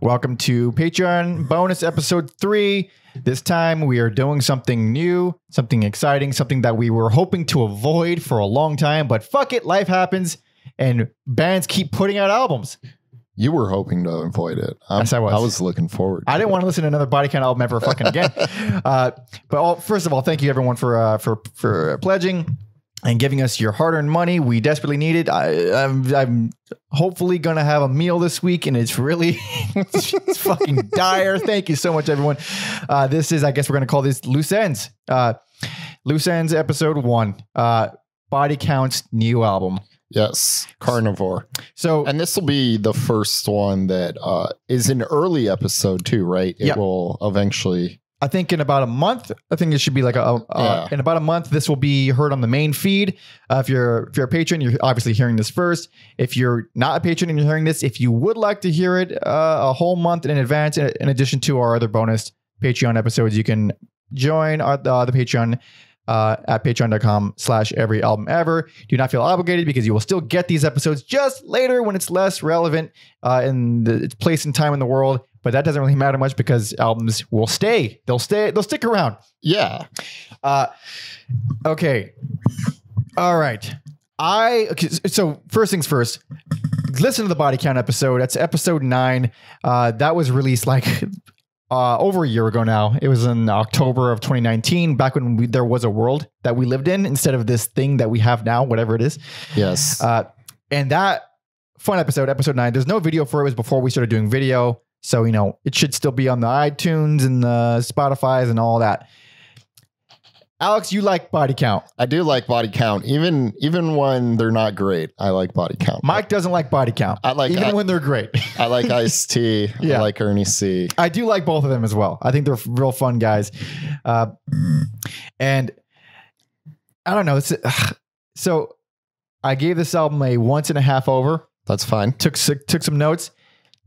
Welcome to Patreon bonus episode three. This time we are doing something new, something exciting, something that we were hoping to avoid for a long time, but fuck it, life happens and bands keep putting out albums. You were hoping to avoid it. I'm- Yes, I was. I was looking forward. I didn't want to listen to another Body Count album ever fucking again. uh, but all, first of all, thank you everyone for uh, for for pledging and giving us your hard-earned money. We desperately need it. I, I'm, I'm hopefully gonna have a meal this week, and it's really it's fucking dire. Thank you so much, everyone. Uh, this is, I guess, we're gonna call this loose ends. Uh, loose ends, episode one. Uh, Body Count's new album. Yes, carnivore. So And this will be the first one that uh, is an early episode too, right? It Yeah. will eventually. I think in about a month, I think it should be like a, a- Yeah. in about a month. This will be heard on the main feed. Uh, if you're if you're a patron, you're obviously hearing this first. If you're not a patron and you're hearing this, if you would like to hear it uh, a whole month in advance, in, in addition to our other bonus Patreon episodes, you can join our, uh, the Patreon. Uh, at patreon.com slash every album ever. Do not feel obligated because you will still get these episodes just later when it's less relevant uh, in the place and time in the world. But that doesn't really matter much because albums will stay. They'll stay. They'll stick around. Yeah. Uh, okay. All right. I okay, so first things first. Listen to the body count episode. That's episode nine. Uh, that was released like uh, over a year ago now. It was in October of 2019, back when we, there was a world that we lived in instead of this thing that we have now, whatever it is. Yes. Uh, and that fun episode, episode nine, there's no video for it. It was before we started doing video. So, you know, it should still be on the iTunes and the Spotify's and all that. Alex, you like body count. I do like body count, even even when they're not great. I like body count. Mike doesn't like body count, I like even I, when they're great. I like Ice T. Yeah. I like Ernie C. I do like both of them as well. I think they're real fun guys. Uh, and I don't know. It's, so I gave this album a once and a half over. That's fine. Took took some notes.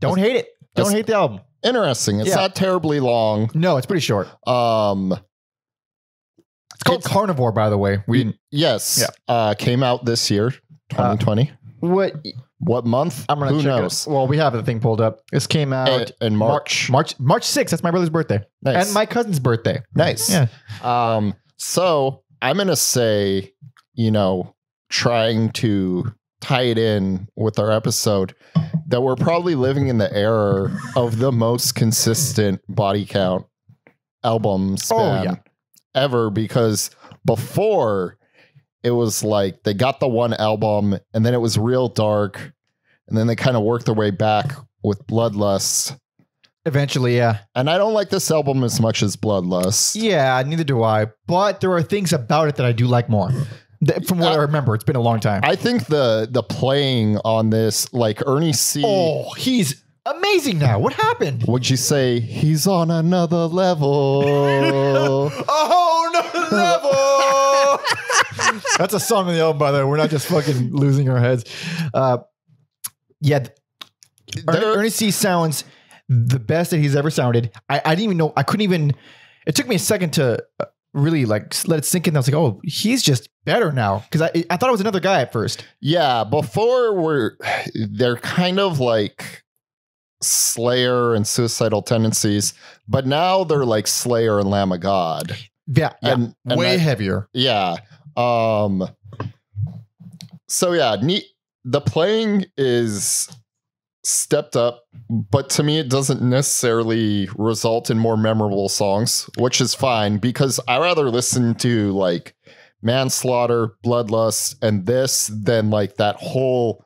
Don't hate it. Don't hate the album. Interesting. It's Yeah. not terribly long. No, it's pretty short. Um, It's called It's- Carnivore, by the way. We didn't. yes. Yeah. Uh, came out this year, 2020. What what month? I'm gonna Who check knows? it. Well, we have the thing pulled up. This came out In, in March. March March 6th. That's my brother's birthday Nice. and my cousin's birthday. nice. Yeah. Um, so I'm gonna say, you know, trying to tie it in with our episode, that we're probably living in the era of the most consistent body count album oh, span yeah. ever because before it was like they got the one album and then it was real dark and then they kind of worked their way back with bloodlust Eventually, yeah. and i don't like this album as much as bloodlust Yeah, neither do I. But there are things about it that I do like more. From what I Uh, remember, it's been a long time. I think the the playing on this, like Ernie C. oh, he's amazing now. What happened? Would you say he's on another level? Oh no level. That's a song on the album, by the way. We're not just fucking losing our heads. Uh, yeah, There- Ernie C sounds the best that he's ever sounded. I, I didn't even know. I couldn't even. It took me a second to uh, really like let it sink in. I was like, oh, he's just better now because I I thought it was another guy at first. yeah, before we're they're kind of like Slayer and suicidal tendencies, but now they're like Slayer and Lamb of God. Yeah, yeah, And, and way that- heavier. Yeah. Um so yeah, neat the playing is stepped up, but to me it doesn't necessarily result in more memorable songs, which is fine because I rather listen to like Manslaughter, Bloodlust, and this than like that whole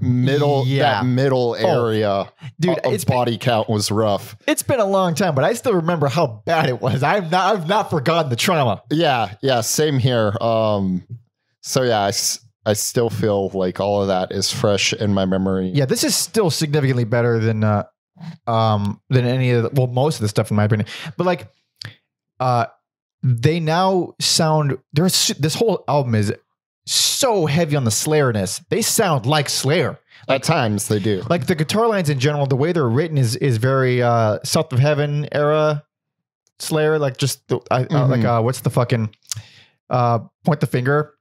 middle Yeah. that middle area Dude, of it's been, body count was rough. it's been a long time, but I still remember how bad it was. I've not I've not forgotten the trauma. Yeah, yeah, same here. Um, so yeah, I, I still feel like all of that is fresh in my memory. Yeah, this is still significantly better than uh um than any of the, well most of the stuff in my opinion. But like uh they now sound there's this whole album is so heavy on the Slayerness. They sound like Slayer. At times they do. Like the guitar lines in general, the way they're written is is very uh South of Heaven era Slayer. Like just the, I, uh, like Mhm. uh what's the fucking uh point the finger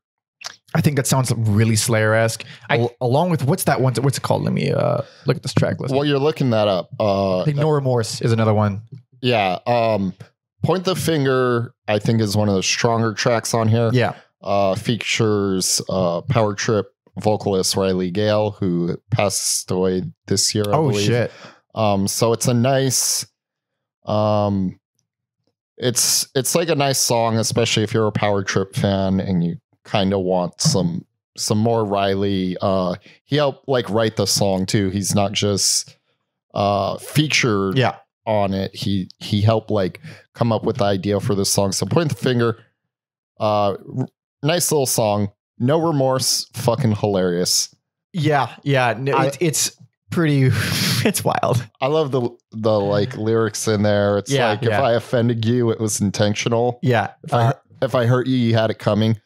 I think that sounds really Slayer esque. I- Along with what's that one? What's it called? Let me uh, look at this track list. Well, you're looking that up. Uh, I think No Remorse is another one. yeah. Um, Point the Finger, I think, is one of the stronger tracks on here. Yeah. Uh, features uh, Power Trip vocalist Riley Gale, who passed away this year. I oh believe. shit. Um, so it's a nice, um, it's it's like a nice song, especially if you're a Power Trip fan and you kind of want some some more Riley. Uh, he helped like write the song too. He's not just uh featured Yeah. on it. He he helped like come up with the idea for this song. So point the finger. Uh, r- nice little song. No remorse. Fucking hilarious. Yeah. Yeah. No, I- it's, it's pretty. it's wild. I love the the like lyrics in there. It's Yeah, like if. I offended you, it was intentional. Yeah. If I Uh, if I hurt you, you had it coming.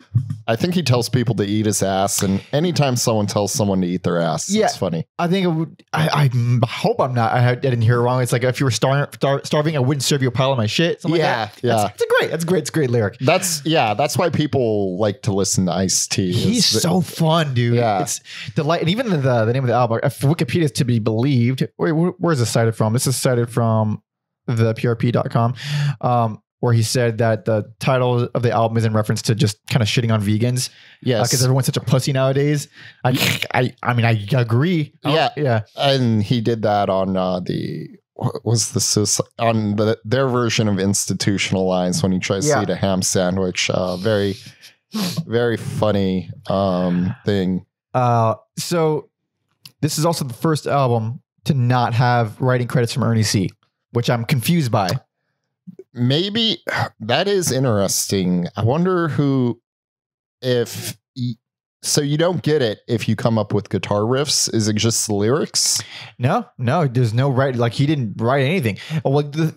I think he tells people to eat his ass, and anytime someone tells someone to eat their ass, Yeah. it's funny. I think it would. I, I hope I'm not. I, I didn't hear it wrong. It's like if you were star, star, starving, I wouldn't serve you a pile of my shit. Something Yeah, like that. yeah. That's, it's a great. That's a great. It's a great lyric. That's yeah. That's why people like to listen to Ice T. He's so fun, dude. Yeah. It's the light, and even the the name of the album. If Wikipedia is to be believed, wait, where, where's this cited from? This is cited from the PRP.com, um, where he said that the title of the album is in reference to just kind of shitting on vegans yes. because everyone's such a pussy nowadays. I, I, I mean, I agree. Yeah. yeah, and he did that on uh, the what was the on the their version of institutionalized when he tries Yeah. to eat a ham sandwich. Uh, very very funny um, thing. Uh, so this is also the first album to not have writing credits from Ernie C, which I'm confused by. Maybe that is interesting. I wonder who if so you don't get it if you come up with guitar riffs. Is it just lyrics? No, no, there's no right. Like he didn't write anything. Well, the,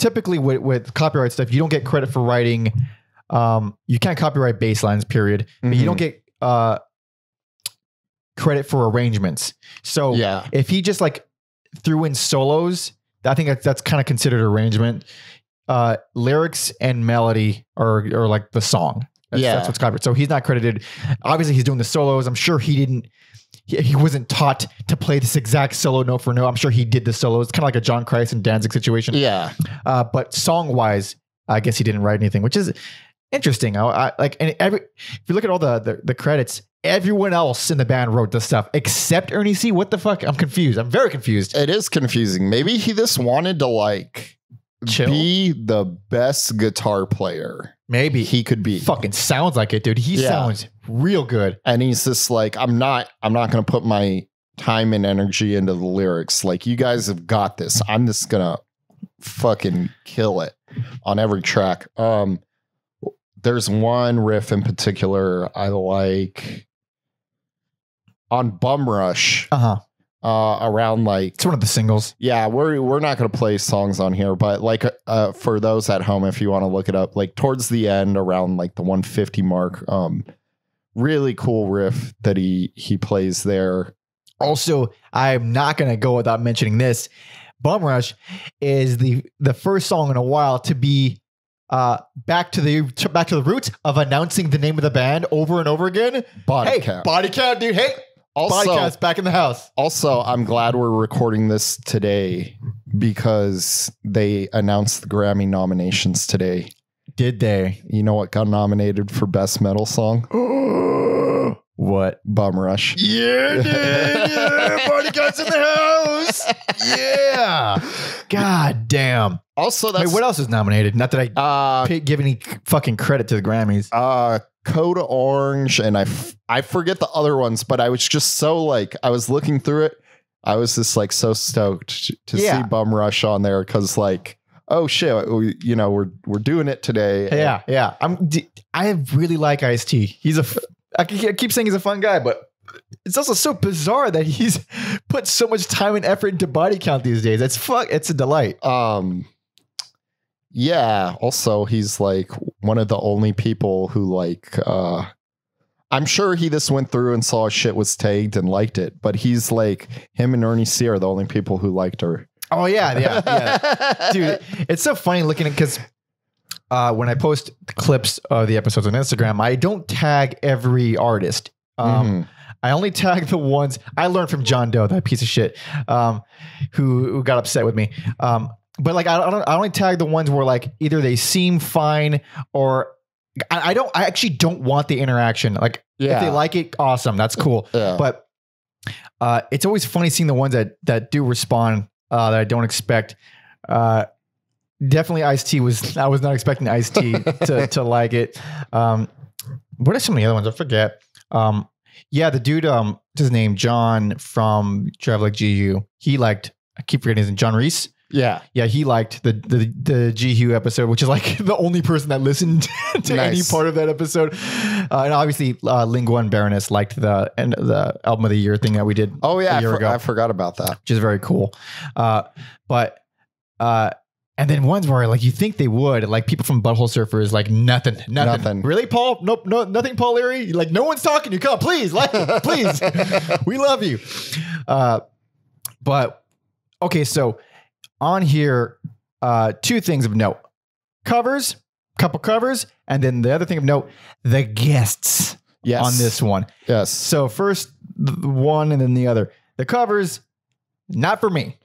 typically with, with copyright stuff, you don't get credit for writing. Um, you can't copyright bass lines, period. But you Mhm. don't get uh credit for arrangements. So Yeah. if he just like threw in solos, I think that's, that's kind of considered arrangement. Uh, lyrics and melody are, are like the song. That's, Yeah. that's what's copyright. So he's not credited. Obviously, he's doing the solos. I'm sure he didn't. He, he wasn't taught to play this exact solo note for note. I'm sure he did the solos, It's kind of like a John Christ and Danzig situation. Yeah. Uh, but song wise, I guess he didn't write anything, which is interesting. I, I like, and every if you look at all the, the the credits, everyone else in the band wrote the stuff except Ernie C. What the fuck? I'm confused. I'm very confused. It is confusing. Maybe he just wanted to like Chill. be the best guitar player Maybe he could be. fucking sounds like it, dude. He Yeah. sounds real good. And he's just like, I'm not, I'm not gonna put my time and energy into the lyrics. Like you guys have got this. I'm just gonna fucking kill it on every track. Um there's one riff in particular I like on Bum Rush, Uh huh. Uh around like It's one of the singles. Yeah, we're we're not going to play songs on here, but like uh, for those at home, if you want to look it up, like towards the end, around like the 150 mark, um, really cool riff that he he plays there. Also, I'm not gonna go without mentioning this. Bum Rush is the the first song in a while to be uh back to the to, back to the roots of announcing the name of the band over and over again. Body hey, count. body count, dude. Hey, Also, back in the house. also, I'm glad we're recording this today because they announced the Grammy nominations today. Did they? You know what got nominated for best metal song? what? Bum Rush. Yeah, dude. Yeah, in the house. Yeah. God damn. Also, that's Wait, what else is nominated? Not that I uh, pay, give any fucking credit to the Grammys. uh code orange and I, f- I forget the other ones but i was just so like i was looking through it i was just like so stoked to- Yeah. see bum rush on there because like oh shit we, you know we're we're doing it today Yeah, yeah. I'm. d- I really like Ice T. He's a. f- I ke- I keep saying he's a fun guy, but it's also so bizarre that he's put so much time and effort into body count these days. It's fuck. It's a delight. um yeah also he's like one of the only people who like uh I'm sure he just went through and saw shit was tagged and liked it, but he's like him and Ernie C are the only people who liked her. Oh yeah, yeah, yeah. Dude, it's so funny looking at because uh, when I post clips of the episodes on Instagram, I don't tag every artist. Um, Mhm. I only tag the ones I learned from John Doe, that piece of shit, um, who, who got upset with me. Um, but like, I, I don't, I only tag the ones where like either they seem fine or I, I don't, I actually don't want the interaction. Like, if they like it, awesome, that's cool. yeah. But uh, it's always funny seeing the ones that that do respond uh, that I don't expect. Uh, definitely, Ice T was. I was not expecting Ice T to to like it. Um, what are some of the other ones? I forget. Um, yeah, the dude. Um, his name? John from Drive Like Jehu. He liked. I keep forgetting his name. John Reis. Yeah, Yeah, he liked the the the Jehu episode, which is like the only person that listened to any part of that episode. Uh, and obviously, uh, Lingua and Baroness liked the and the album of the year thing that we did, Oh yeah, A I, for- ago. I forgot about that. which is very cool. Uh, but uh, and then ones where like you think they would, like people from Butthole Surfers, like nothing, nothing, Nothing. Really, Paul? Nope, no, nothing, Paul Leary. Like no one's talking. You come, please, like, please, we love you. Uh, but okay, so on here, uh, two things of note: covers, couple covers, and then the other thing of note: the guests Yes, on this one. Yes. So first one, and then the other. The covers, not for me.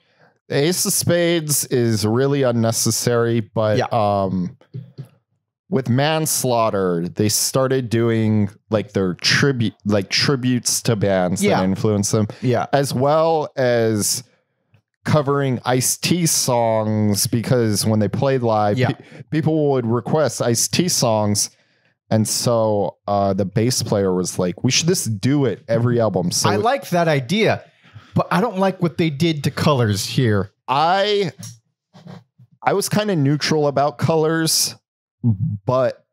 Ace of Spades is really unnecessary, but Yeah. um with manslaughter, they started doing like their tribute like tributes to bands Yeah. that influence them, Yeah. as well as covering Ice T songs because when they played live, Yeah. pe- people would request Ice T songs. And so uh, the bass player was like, "We should just do it every album." So I like that idea, but I don't like what they did to colors here. I I was kind of neutral about colors, but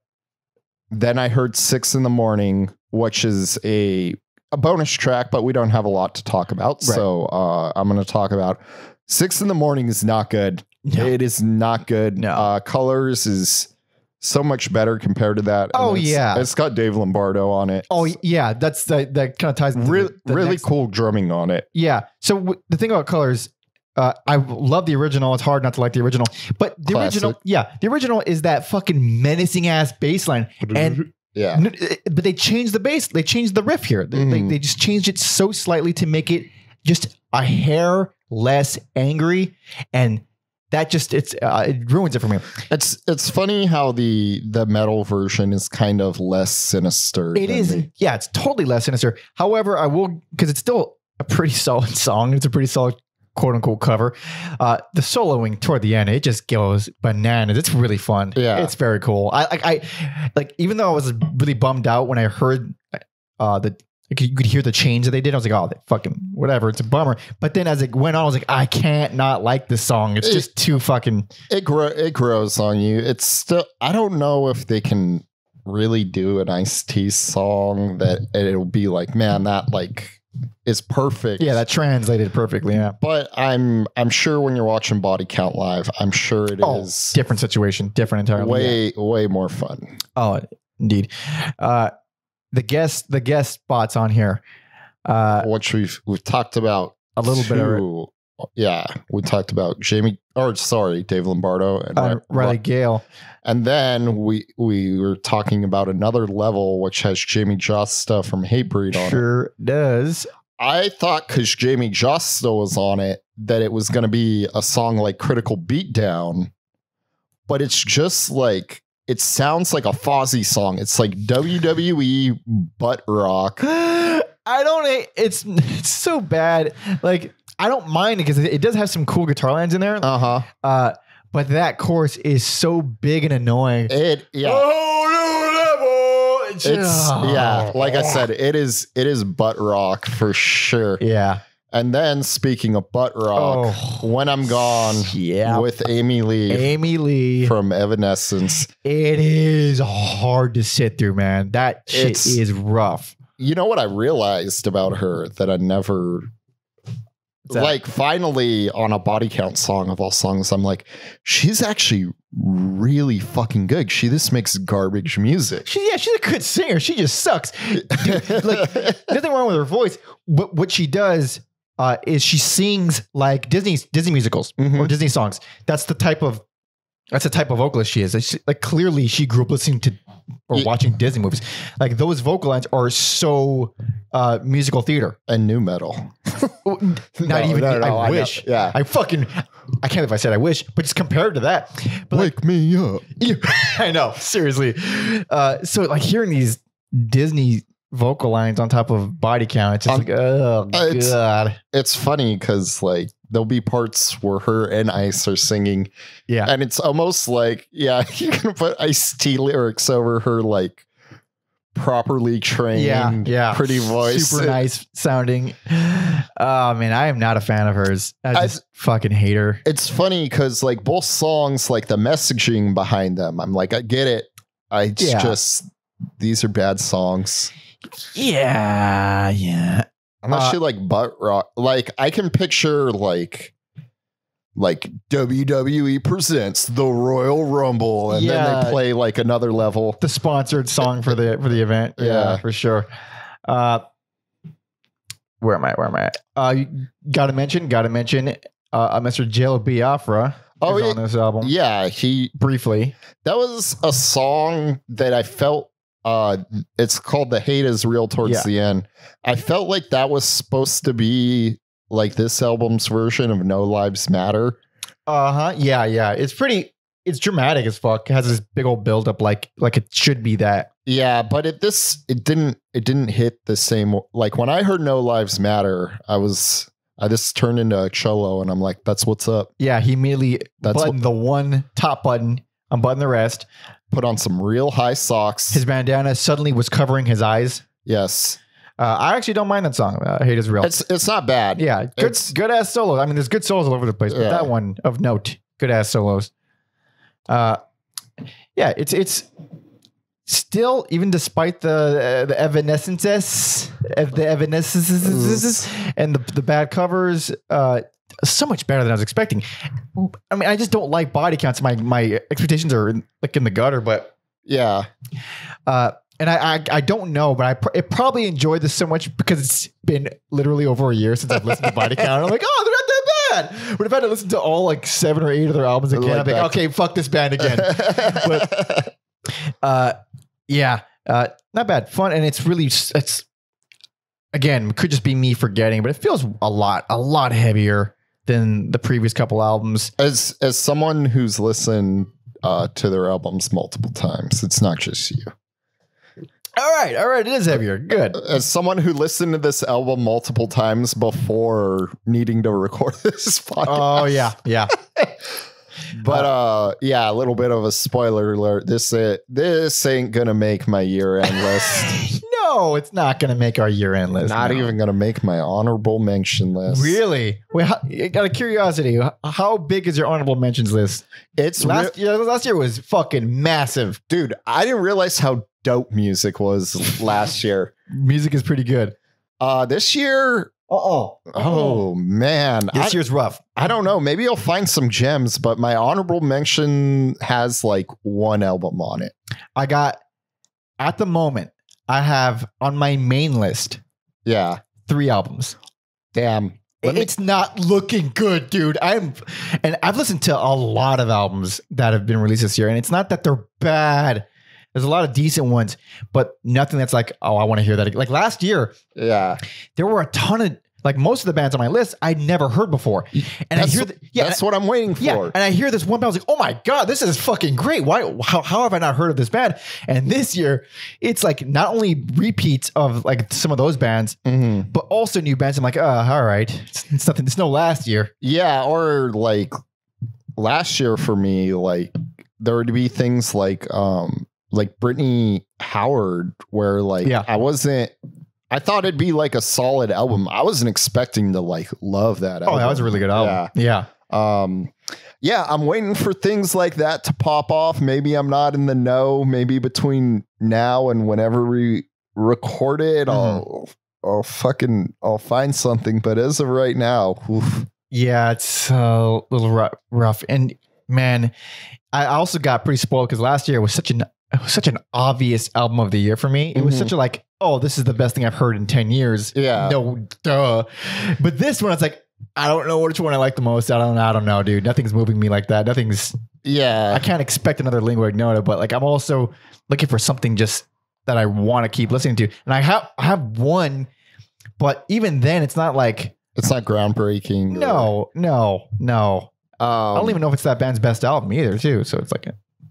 then I heard six in the morning, which is a a bonus track, but we don't have a lot to talk about. Right. So uh, I'm going to talk about six in the morning is not good. No. It is not good. No. Uh, colors is so much better compared to that. And Oh, it's- yeah. it's got Dave Lombardo on it. Oh yeah, that's that. That kind of ties really, the, the really cool drumming on it. Yeah. So w- the thing about colors, uh, I love the original. It's hard not to like the original, but the Classic. original, yeah, the original is that fucking menacing ass bass line, and Yeah. Eh, but they changed the bass. They changed the riff here. They, they, Mhm. they just changed it so slightly to make it just a hair less angry, and that just it's uh, it ruins it for me. It's it's funny how the the metal version is kind of less sinister. It is, the- yeah, it's totally less sinister. However, I will because it's still a pretty solid song. It's a pretty solid quote unquote cover. Uh, the soloing toward the end, it just goes bananas. It's really fun. Yeah. it's very cool. I like I like even though I was really bummed out when I heard uh the. You could hear the change that they did. I was like, "Oh, they fucking whatever." It's a bummer. But then, as it went on, I was like, "I can't not like this song. It's It- just too fucking." it grow it grows on you. It's still I don't know if they can really do an Ice T song that it'll be like, man, that like is perfect. Yeah, that translated perfectly. Yeah. But I'm I'm sure when you're watching Body Count live, I'm sure it is Oh, different situation, different entirely. yeah. way way more fun. Oh, indeed. Uh, the guest, the guest spots on here. Uh, Which we've we've talked about a little bit of it. two- Yeah, we talked about Jamey or sorry, Dave Lombardo and Uh, Ri- Riley Gale. And then we we were talking about another level which has Jamey Jasta from Hatebreed on it. Sure does. I thought because Jamey Jasta was on it that it was going to be a song like Critical Beatdown, but it's just like it sounds like a Fozzy song. It's like WWE butt rock. I don't. It's it's so bad. Like I don't mind it because it, it does have some cool guitar lines in there. Uh huh. Uh, but that chorus is so big and annoying. It yeah. Oh, no, It's yeah, like I said, it is it is butt rock for sure. Yeah. And then speaking of butt rock, Oh. when I'm gone Yeah. with Amy Lee Amy Lee. from Evanescence, It is hard to sit through, man. That shit It's- is rough. you know what I realized about her that I never that? like finally on a body count song of all songs, I'm like, she's actually really fucking good. She just makes garbage music. She, yeah, she's a good singer. She just sucks. Dude, like, nothing wrong with her voice. But what she does uh, is she sings like Disney Disney musicals or Mhm. Disney songs. That's the type of That's the type of vocalist she is. She- like clearly, she grew up listening to or Ye- watching Disney movies. Like those vocal lines are so uh, musical theater. and nu metal. Not No, even. no, no, I I know. wish. Yeah. I fucking. I can't believe I said I wish, but just compared to that, but like, Wake me up. I know, seriously. Uh, so like hearing these Disney vocal lines on top of body count, it's just Um, like, oh it's- god, It's funny because like there'll be parts where her and Ice are singing, yeah. and it's almost like yeah, you can put Ice T lyrics over her like properly trained, yeah, yeah, pretty voice. super nice sounding. Oh man, I am not a fan of hers. I I- just fucking hate her. It's funny because like both songs, like the messaging behind them, I'm like, I get it. I Yeah. just these are bad songs. Yeah, yeah. Unless Uh, you like butt rock, like I can picture like like WWE presents the Royal Rumble, and then they play like another level. The sponsored song for the for the event. Yeah, Yeah. for sure. Uh, where am I? Where am I? Uh, gotta mention, gotta mention, uh, uh, Mr. Jello Biafra. Oh, yeah. on this album. Yeah, he briefly. that was a song that I felt. Uh, it's called "The Hate Is Real" towards Yeah. the end. I felt like that was supposed to be like this album's version of "No Lives Matter." Uh huh. Yeah, yeah. It's pretty. It's dramatic as fuck. It has this big old buildup, like like it should be that. Yeah, but it this it didn't it didn't hit the same like when I heard No Lives Matter, I was I just turned into a cholo and I'm like, that's what's up. Yeah, he immediately That's buttoned the one top button, unbuttoned the rest. Put on some real high socks. His bandana suddenly was covering his eyes. yes. Uh, I actually don't mind that song. Uh, Hate is real. It's it's not bad. yeah, good it's- good ass solos. I mean, there's good solos all over the place, but Yeah. that one of note, good ass solos. Uh, yeah, it's it's still even despite the uh, the evanescences, the evanescences, and the the bad covers. Uh, so much better than I was expecting. I mean, I just don't like body counts. My my expectations are in, like in the gutter, but Yeah. uh, and I, I I don't know, but I, pr- I probably enjoyed this so much because it's been literally over a year since I've listened to Body Count. I'm like, oh, they're not that bad. But if I had to listen to all like seven or eight of their albums again, Like I'd be like, okay, fuck this band again. uh, yeah, uh, not bad, fun, and it's really it's again could just be me forgetting, but it feels a lot a lot heavier than the previous couple albums. as as someone who's listened uh, to their albums multiple times, it's not just you. All right, all right, it is heavier. Good. As someone who listened to this album multiple times before needing to record this podcast, Oh yeah, yeah. But uh, yeah, a little bit of a spoiler alert. This uh, this ain't gonna make my year end list. no, it's not going to make our year end list. Not no. even gonna make my honorable mention list. Really? Wait, how, out of curiosity, how big is your honorable mentions list? It's Last re- year, last year was fucking massive. dude. I didn't realize how dope music was last year. Music is pretty good. Uh, this year, Oh, oh man, I, this year's rough. I don't know. Maybe I'll find some gems, but my honorable mention has like one album on it. I got at the moment. I have on my main list Yeah, three albums. damn. Let me- it's not looking good, dude. I'm, and I've listened to a lot of albums that have been released this year, and it's not that they're bad. There's a lot of decent ones, but nothing that's like, oh, I want to hear that. again. Like last year, yeah, there were a ton of like most of the bands on my list I'd never heard before, and That's- I hear, the, yeah, that's what I'm waiting for. yeah, and I hear this one band. I was like, "Oh my god, this is fucking great! Why? How, how have I not heard of this band?" And this year, it's like not only repeats of like some of those bands, Mhm. but also new bands. I'm like, "Uh, all right, it's, it's nothing. It's no last year." Yeah, or like last year for me, like there would be things like um like Brittany Howard where like Yeah. I wasn't I thought it'd be like a solid album. I wasn't expecting to like love that album. Oh, that was a really good album. Yeah, Yeah. Um yeah, I'm waiting for things like that to pop off. Maybe I'm not in the know. Maybe between now and whenever we record it, I'll I'll fucking I'll find something. But as of right now, oof. yeah, it's a little rough. rough. And man, I also got pretty spoiled because last year was such an it was such an obvious album of the year for me. It was Mhm. such a like, oh, this is the best thing I've heard in ten years. Yeah. no, duh. But this one, it's like, I don't know which one I like the most. I don't, I don't know, dude. Nothing's moving me like that. Nothing's yeah. I can't expect another lingua ignota, but like I'm also looking for something just that I want to keep listening to. And I have I have one, but even then it's not like It's not groundbreaking. or- no, no, no. Um, I don't even know if it's that band's best album either, too. So it's like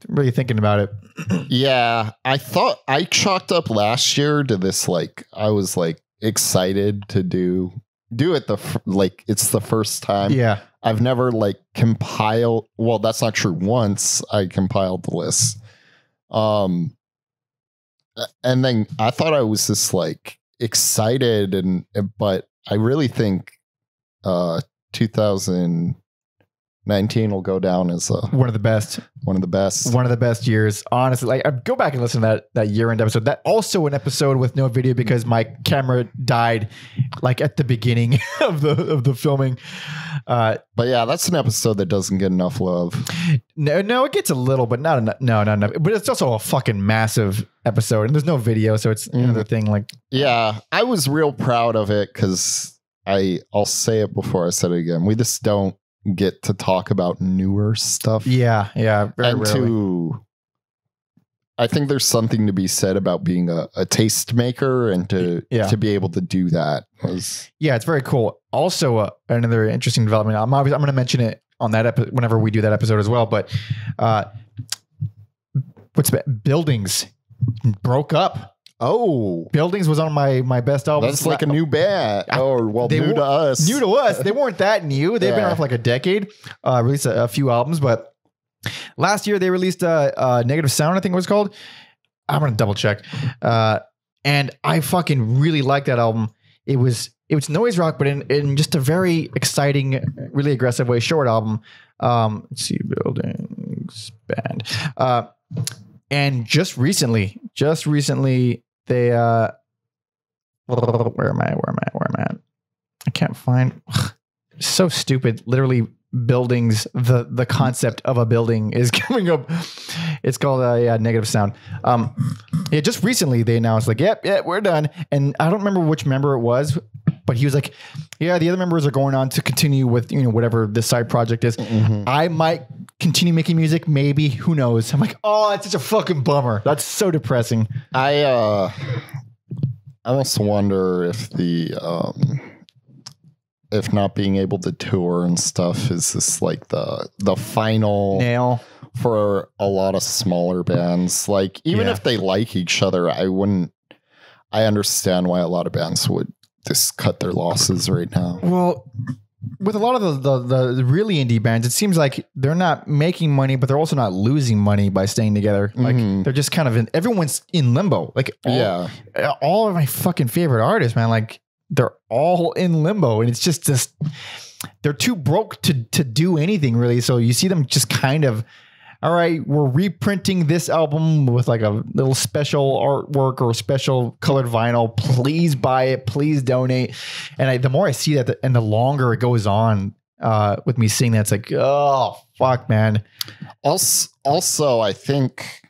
really thinking about it. Yeah, I thought I chalked up last year to this. Like, I was like excited to do do it. The like, it's the first time Yeah. I've never like compiled. Well, that's not true. Once I compiled the list, um, and then I thought I was just like excited, and but I really think, uh, 2019 will go down as uh, One of the best. one of the best. One of the best years. Honestly, like I go back and listen to that that year end episode. That also an episode with no video because my camera died like at the beginning of the of the filming. Uh But yeah, that's an episode that doesn't get enough love. no, no, it gets a little, but not enough. No, not enough. But it's also a fucking massive episode, and there's no video, so it's Mm. another thing. Like, Yeah, I was real proud of it because I I'll say it before I said it again. We just don't get to talk about newer stuff. yeah, yeah, very and rarely. to I think there's something to be said about being a, a taste maker and to Yeah. to be able to do that was Yeah, it's very cool. Also, uh, another interesting development. I'm obviously, I'm going to mention it on that episode whenever we do that episode as well. But uh, what's buildings broke up. Oh Buildings was on my my best album. that's like a new band or well they new to us new to us. They weren't that new. They've been around for like a decade. Uh, released a, a few albums, but last year they released uh, uh, Negative Sound. I think it was called. I'm gonna double check. Uh, and I fucking really liked that album. It was it was noise rock, but in, in just a very exciting, really aggressive way. Short album. Um, let's see, buildings band. Uh, and just recently, just recently, they uh, where am I? Where am I? Where am I? At? I can't find. So stupid. Literally, buildings. The the concept of a building is coming up. It's called a yeah, negative sound. Um, yeah, just recently they announced like, yep, yeah, we're done. And I don't remember which member it was, but he was like, yeah, the other members are going on to continue with you know whatever this side project is. Mhm. I might continue making music, maybe. Who knows? I'm like, oh, that's such a fucking bummer. That's so depressing. I uh I almost wonder if the um if not being able to tour and stuff is this like the the final Nail. for a lot of smaller bands. Like even Yeah. if they like each other, I wouldn't I understand why a lot of bands would just cut their losses right now. Well, with a lot of the, the the really indie bands, it seems like they're not making money, but they're also not losing money by staying together. Like Mhm. they're just kind of in. Everyone's in limbo. Like all, yeah. all of my fucking favorite artists, man. Like they're all in limbo, and it's just just they're too broke to to do anything really. So you see them just kind of. All right, we're reprinting this album with like a little special artwork or special colored vinyl. Please buy it. Please donate. And I, the more I see that, the, and the longer it goes on uh, with me seeing that, it's like, oh fuck, man. Also, also, I think,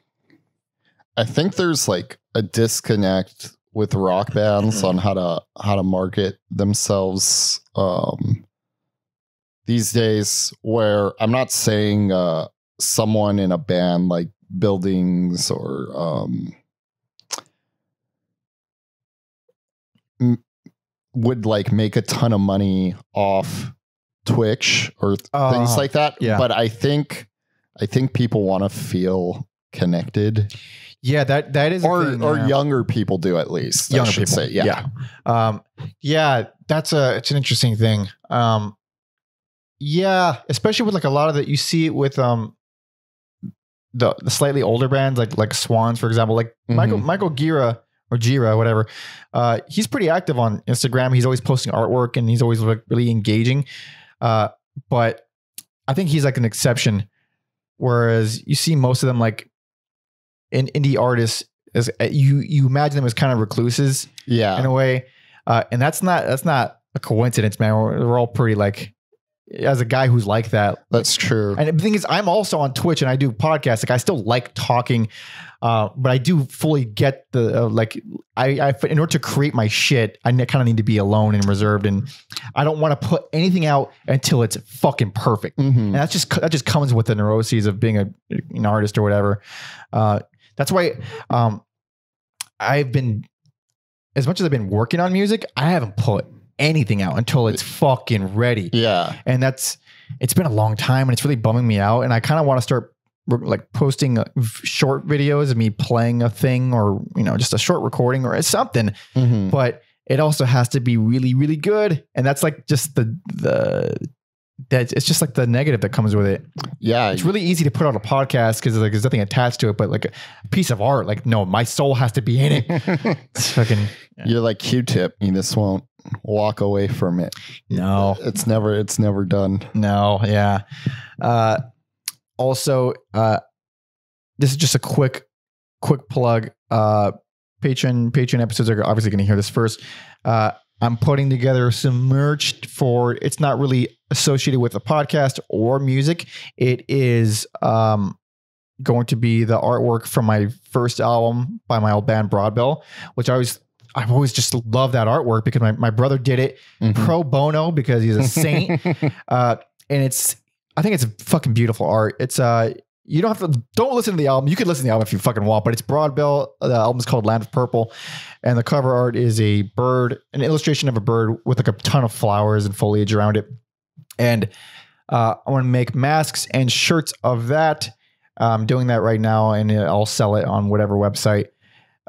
I think there's like a disconnect with rock bands on how to how to market themselves um, these days. Where I'm not saying uh, someone in a band like Buildings or um, m- would like make a ton of money off Twitch or th- things Uh, like that. yeah. But I think I think people want to feel connected, Yeah, that that is or thing, or yeah. younger people do at least. I Younger should people, say, yeah. yeah. Um, yeah, that's a it's an interesting thing. Um, yeah, especially with like a lot of that you see it with um the the slightly older bands like like Swans, for example. Like Michael Mhm. Michael Gira or Jira, whatever. Uh, he's pretty active on Instagram. He's always posting artwork and he's always like really engaging. Uh, but I think he's like an exception. Whereas you see most of them like in indie artists as uh, you you imagine them as kind of recluses yeah. in a way, uh, and that's not that's not a coincidence, man. We're, we're all pretty like as a guy who's like that. That's true. And the thing is, I'm also on Twitch and I do podcasts. Like I still like talking, uh, but I do fully get the uh, like. I, I in order to create my shit, I kind of need to be alone and reserved, and I don't want to put anything out until it's fucking perfect. Mhm. And that's just that just comes with the neuroses of being a an artist or whatever. Uh, that's why um, I've been as much as I've been working on music, I haven't put anything out until it's fucking ready Yeah. and that's it's been a long time and it's really bumming me out and i kind of want to start like posting uh, short videos of me playing a thing or you know just a short recording or something Mhm. but it also has to be really really good and that's like just the the that it's just like the negative that comes with it Yeah. it's really easy to put out a podcast because like there's nothing attached to it but like a piece of art like no my soul has to be in it it's fucking You're like Q-tip. You just won't walk away from it. no It's never. It's never done. No, yeah. Uh, also, uh, this is just a quick, quick plug. Uh, patron patron episodes are obviously going to hear this first. Uh, I'm putting together some merch for. It's not really associated with the podcast or music. It is um, going to be the artwork from my first album by my old band Broadbell, which I always. I've always just loved that artwork because my, my brother did it Mhm. pro bono because he's a saint uh, and it's I think it's a fucking beautiful art. It's uh you don't have to don't listen to the album. You could listen to the album if you fucking want, but it's Broadbell. The album's called Land of Purple, and the cover art is a bird, an illustration of a bird with like a ton of flowers and foliage around it. And uh, I want to make masks and shirts of that. I'm doing that right now, and I'll sell it on whatever website.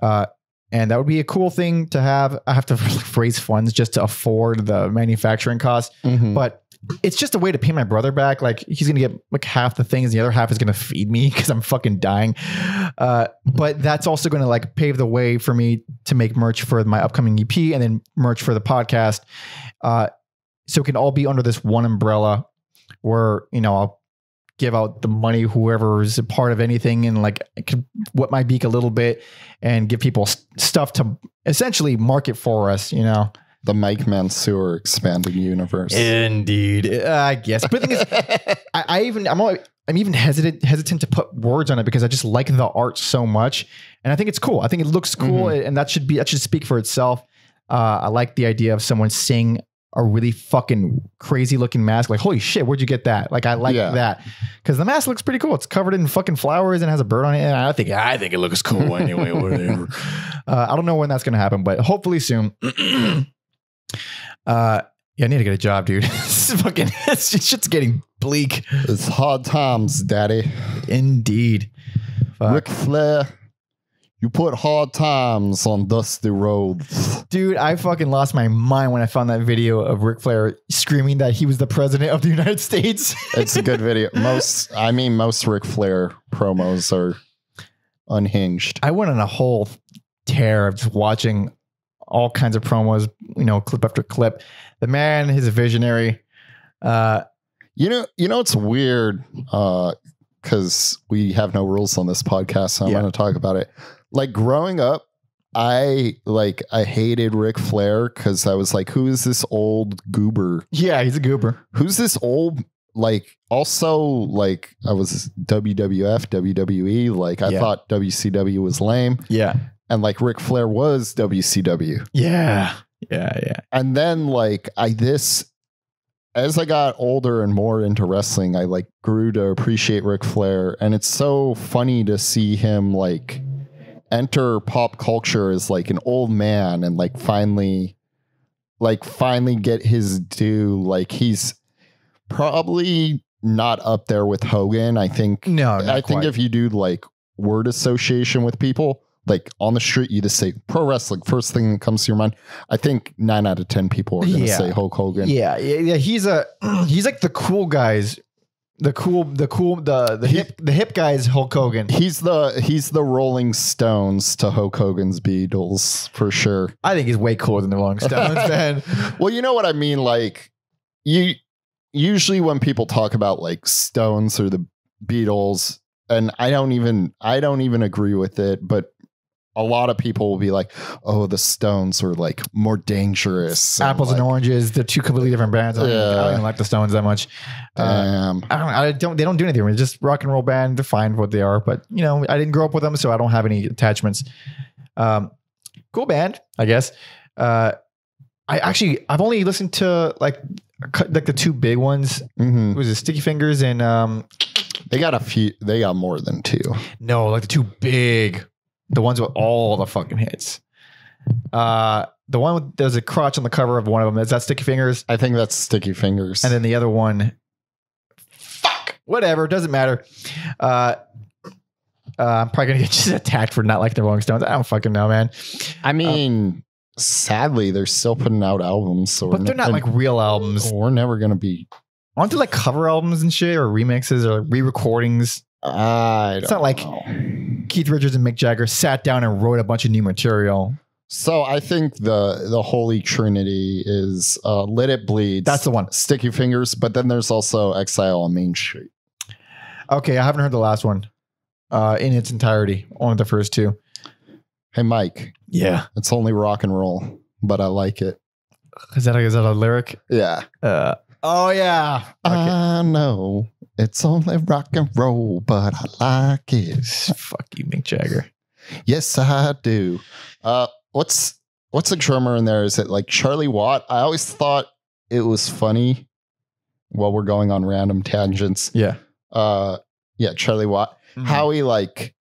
Uh, and that would be a cool thing to have. I have to raise funds just to afford the manufacturing costs Mhm. but it's just a way to pay my brother back. Like he's gonna get like half the things, the other half is gonna feed me because I'm fucking dying. Uh, but that's also gonna like pave the way for me to make merch for my upcoming EP and then merch for the podcast. Uh, so it can all be under this one umbrella where you know I'll give out the money whoever is a part of anything and like I can wet my beak a little bit and give people s- stuff to essentially market for us. You know. the Mike Mansour expanding universe. Indeed, Uh, I guess. But the thing is, I, I even I'm al- I'm even hesitant hesitant to put words on it because I just like the art so much, and I think it's cool. I think it looks cool, and that should be that should speak for itself. Uh, I like the idea of someone seeing a really fucking crazy looking mask. Like, holy shit, where'd you get that? Like, I like Yeah. that because the mask looks pretty cool. It's covered in fucking flowers and has a bird on it. And I think I think it looks cool anyway. Whatever. Uh, I don't know when that's gonna happen, but hopefully soon. uh, yeah, I need to get a job, dude. this is fucking this shit's getting bleak. It's hard times, Daddy. Indeed. Fuck. Ric Flair, you put hard times on dusty roads. Dude, I fucking lost my mind when I found that video of Ric Flair screaming that he was the president of the United States. It's a good video. Most, I mean, most Ric Flair promos are unhinged. I went on a whole tear of just watching all kinds of promos, you know, clip after clip. The man is a visionary. Uh, You know, you know, it's weird because we have no rules on this podcast, so I'm Yeah. going to talk about it. Like growing up, I like I hated Ric Flair because I was like, who is this old goober? yeah, he's a goober. Who's this old? Like also like I was WWF, WWE. Like I Yeah. thought WCW was lame, Yeah. and like Ric Flair was WCW. Yeah. Yeah. Yeah. and then like i this as i got older and more into wrestling i like grew to appreciate Ric flair and it's so funny to see him like enter pop culture as like an old man and like finally like finally get his due like he's probably not up there with hogan i think No, i think quite. if you do like word association with people like on the street you just say pro wrestling first thing that comes to your mind i think nine out of ten people are going to Yeah. say hulk hogan Yeah, yeah, yeah. He's a he's like the cool guys, the cool, the cool, the the He- hip, the hip guys. Hulk Hogan. he's the he's the rolling stones to hulk hogan's beatles for sure I think he's way cooler than the Rolling Stones, man. well you know what i mean like you usually when people talk about like stones or the beatles and i don't even i don't even agree with it but a lot of people will be like, "Oh, the Stones were like more dangerous." Apples and like, oranges, they're two completely different bands. I don't, even- I don't even like the Stones that much. Uh. I don't. I don't. They don't do anything. It's just rock and roll band. They're fine what they are. But you know, I didn't grow up with them, so I don't have any attachments. Um, cool band, I guess. Uh, I actually I've only listened to like like the two big ones. Mhm. It was it Sticky Fingers and um They got a few. They got more than two. no like the two big the ones with all the fucking hits. Uh, the one with there's a crotch on the cover of one of them. Is that Sticky Fingers? I think that's Sticky Fingers. And then the other one, fuck, whatever, doesn't matter. Uh, uh, I'm probably gonna get just attacked for not liking the Rolling Stones. I don't fucking know, man. I mean, sadly, they're still putting out albums, so But they're not like real albums. We're never gonna be. Aren't they like cover albums and shit, or remixes, or re-recordings? I It's not like- know. Keith Richards and Mick Jagger sat down and wrote a bunch of new material. So I think the the holy trinity is uh, "Let It Bleed." That's the one. Sticky Fingers, but then there's also "Exile on Main Street." Okay, I haven't heard the last one uh, in its entirety. Only the first two. Hey, Mike, Yeah, it's only rock and roll, but I like it. is that a, is that a lyric? Yeah, Uh, oh yeah. Okay. I know it's only rock and roll, but I like it. Fuck you, Mick Jagger. Yes, I do. Uh, what's what's a drummer in there? Is it like Charlie Watt? I always thought it was funny. While we're going on random tangents, Yeah. uh, yeah, Charlie Watt. Mm-hmm. How he like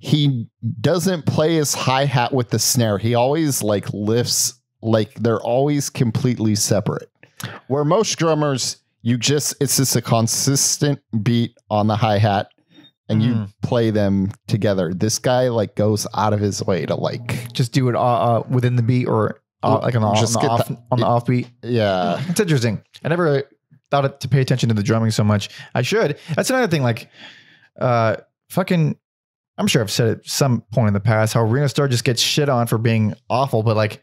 he doesn't play his hi hat with the snare. He always like lifts like they're always completely separate. Where most drummers, you just it's just a consistent beat on the hi hat, and you Mhm. play them together. This guy like goes out of his way to like just do it uh, uh, within the beat or uh, like on the, Just on the off the- on the off beat. yeah It's interesting. I never thought to pay attention to the drumming so much. I should. That's another thing. Like, uh, fucking. I'm sure I've said it some point in the past how Ringo Starr just gets shit on for being awful, but like,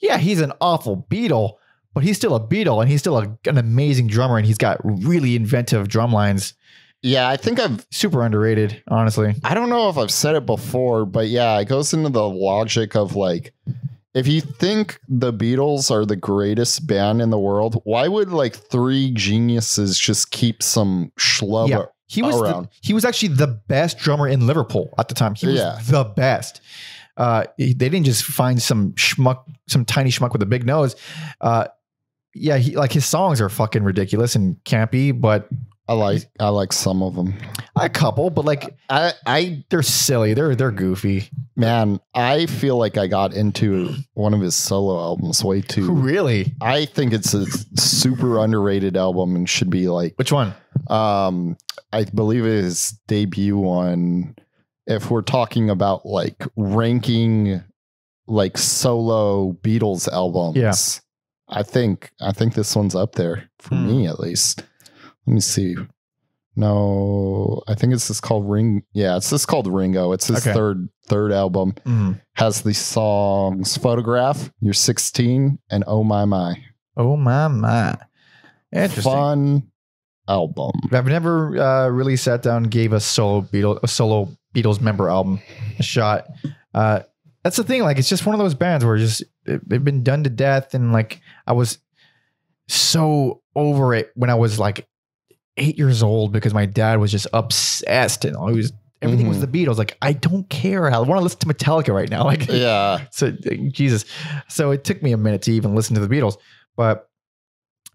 yeah, he's an awful Beatle, but he's still a Beatle and he's still a, an amazing drummer and he's got really inventive drum lines. yeah. I think I've Super underrated, honestly. I don't know if I've said it before, but yeah, it goes into the logic of like, if you think the Beatles are the greatest band in the world, why would like three geniuses just keep some schlub? Yeah. He was the, he was actually the best drummer in Liverpool at the time. He was Yeah. the best. Uh, they didn't just find some schmuck, some tiny schmuck with a big nose. Uh, yeah, he like his songs are fucking ridiculous and campy, but I like I like some of them. a couple, but like I I they're silly. They're they're goofy. man, I feel like I got into one of his solo albums way too. Really? I think it's a super underrated album and should be like Which one? um i believe his debut one if we're talking about like ranking like solo beatles albums Yeah. I think i think this one's up there for Hmm. me at least let me see no i think it's just called ring yeah it's just called ringo it's his Okay. third third album Mm. has the songs photograph you're 16 and oh my my Oh my my. Interesting. fun album I've never uh, really sat down and gave a solo Beatles a solo Beatles member album a shot. Uh, that's the thing. Like it's just one of those bands where just it- they've been done to death, and like I was so over it when I was like eight years old because my dad was just obsessed and all he was everything was Mhm. the Beatles. Like I don't care. I want to listen to Metallica right now. Like yeah so Jesus. So it took me a minute to even listen to the Beatles, but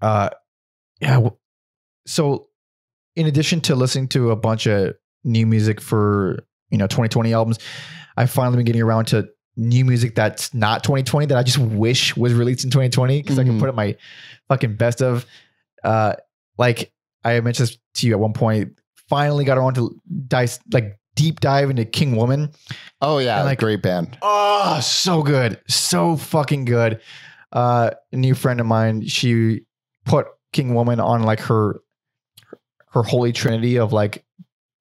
uh, yeah. So in addition to listening to a bunch of new music for you know 2020 albums, I finally been getting around to new music that's not 2020 that I just wish was released in 2020 because I can Mhm. put it my fucking best of. Uh, like I mentioned this to you at one point. Finally got around to dice like deep dive into King Woman. Oh yeah, And, like- great band. Oh, so good. So fucking good. Uh, a new friend of mine, she put King Woman on like her her holy trinity of like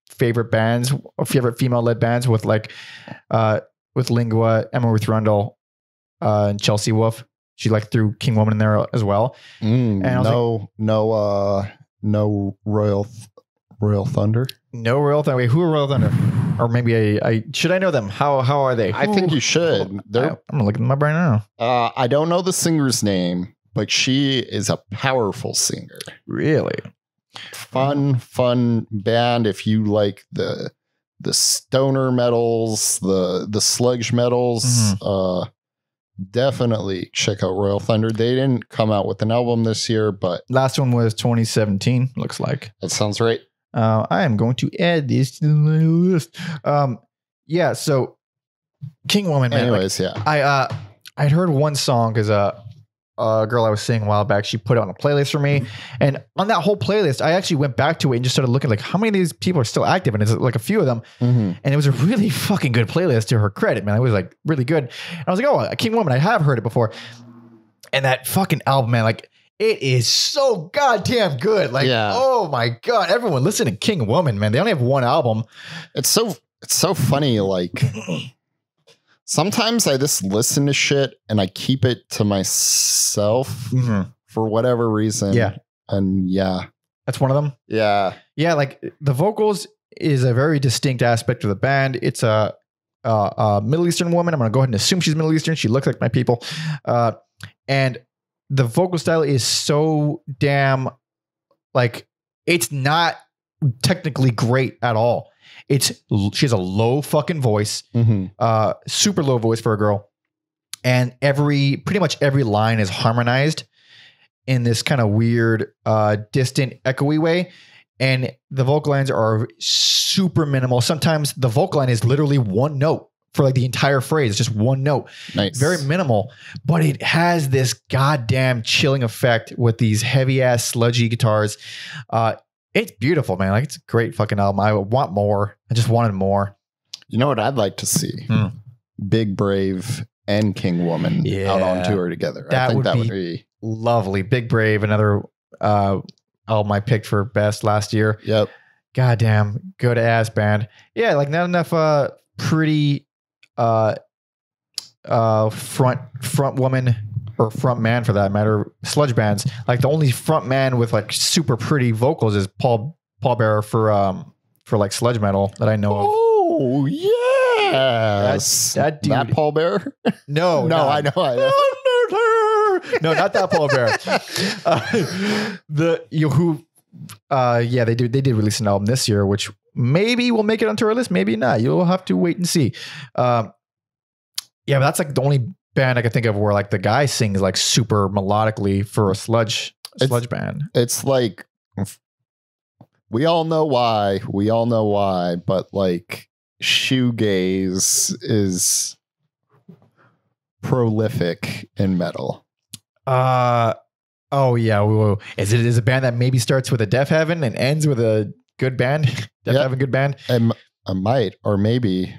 favorite bands, or favorite female led bands with like uh with Lingua, Emma Ruth Rundle, uh, and Chelsea Wolfe. She like threw King Woman in there as well. Mm, And I was no, no, uh, no royal, th- Royal Thunder. No Royal Thunder. Wait, who are Royal Thunder? Or maybe I, I should I know them? How how are they? I think you should. I, I'm gonna look at my brain now. uh, I don't know the singer's name, but she is a powerful singer. Really? Fun, fun band. If you like the the stoner metals, the the sludge metals, Mhm. uh, definitely check out Royal Thunder. They didn't come out with an album this year, but Last one was 2017. Looks like. that sounds right. Uh, I am going to add this to my list. Um, yeah. So, King Woman, man. like, Anyways, yeah. I uh, I'd heard one song because uh, a girl I was seeing a while back, she put it on a playlist for me, and on that whole playlist, I actually went back to it and just started looking like how many of these people are still active, and it's like a few of them, Mhm. and it was a really fucking good playlist to her credit, man. It was like really good, and I was like, oh, King Woman, I have heard it before, and that fucking album, man, like. It is so goddamn good. Like, Yeah. oh my God. Everyone listen to King Woman, man. They only have one album. It's so it's so funny. Like sometimes I just listen to shit and I keep it to myself for whatever reason. Yeah. And yeah. That's one of them. Yeah. Yeah, like the vocals is a very distinct aspect of the band. It's a, a, a Middle Eastern woman. I'm going to go ahead and assume she's Middle Eastern. She looks like my people. Uh, and the vocal style is so damn like it's not technically great at all. It's she has a low fucking voice, hmm uh, super low voice for a girl, and every pretty much every line is harmonized in this kind of weird, uh, distant, echoey way. And the vocal lines are super minimal. Sometimes the vocal line is literally one note for like the entire phrase. It's just one note, Nice. very minimal, but it has this goddamn chilling effect with these heavy ass sludgy guitars. Uh, it's beautiful, man. Like it's a great fucking album. I want more. I just wanted more. You know what I'd like to see? Hmm. Big Brave and King Woman out on tour together. I That think would that would be- be lovely. Big Brave, another uh album I picked for best last year. Yep. Goddamn good ass band. Yeah, like not enough uh pretty uh uh front front woman or front man for that matter sludge bands. Like the only front man with like super pretty vocals is Paul Paul Bearer for um for like sludge metal that I know of. Oh yes. that dude- That Paul Bear? No, no, I know. I know. no, not that Paul Bear. Uh, the you who, uh, yeah, they did. They did release an album this year, which maybe will make it onto our list, maybe not. You'll have to wait and see. Um, yeah, but that's like the only band I can think of where like the guy sings like super melodically for a sludge It's- sludge band. it's like we all know why. We all know why, but like shoegaze is prolific in metal. Uh oh yeah. whoa. Is it is a band that maybe starts with a Deafheaven and ends with a good band? Deaf Yep. Heaven, good band. And I might, or maybe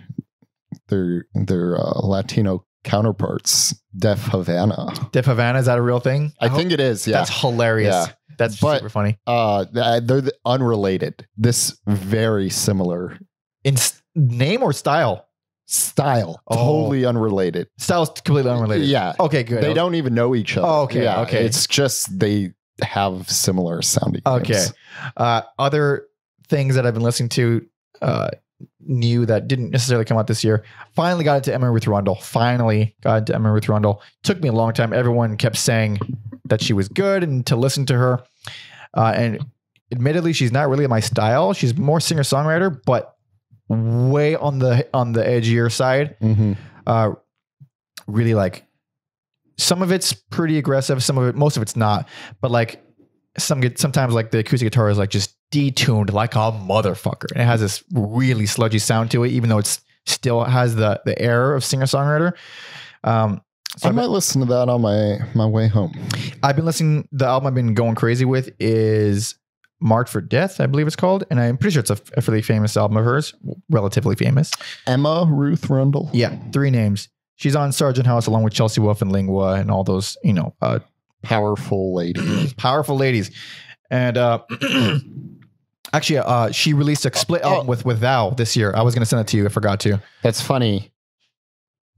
their their uh, Latino counterparts, Deaf Havana. Deaf Havana is that a real thing? I hope- think it is. Yeah. That's hilarious. Yeah. That's But- super funny. uh, they're unrelated. This very similar In s- name or style? style, Oh. totally unrelated. Style's completely unrelated. Yeah. Okay, good. They don't even know each other. Oh, okay, Yeah, okay. It's just they have similar sounding. Okay. Uh, other things that I've been listening to, uh, new that didn't necessarily come out this year. Finally got into Emma Ruth Rundle. Finally got into Emma Ruth Rundle. Took me a long time. Everyone kept saying that she was good and to listen to her. Uh, and admittedly, she's not really my style. She's more singer songwriter, but way on the on the edgier side. Mhm. uh really like some of it's pretty aggressive some of it most of it's not but like some sometimes like the acoustic guitar is like just detuned like a motherfucker and it has this really sludgy sound to it even though it's still has the the air of singer songwriter um so I might listen to that on my my way home. I've been listening the album i've been going crazy with is marked for death i believe it's called and i'm pretty sure it's a, a fairly famous album of hers relatively famous Emma Ruth Rundle. Yeah, three names. She's on Sargent House along with Chelsea Wolfe and Lingua and all those, you know, uh, Powerful lady. powerful ladies. And uh, actually, uh, she released a split album with with Thou this year. I was going to send it to you. I forgot to. That's funny.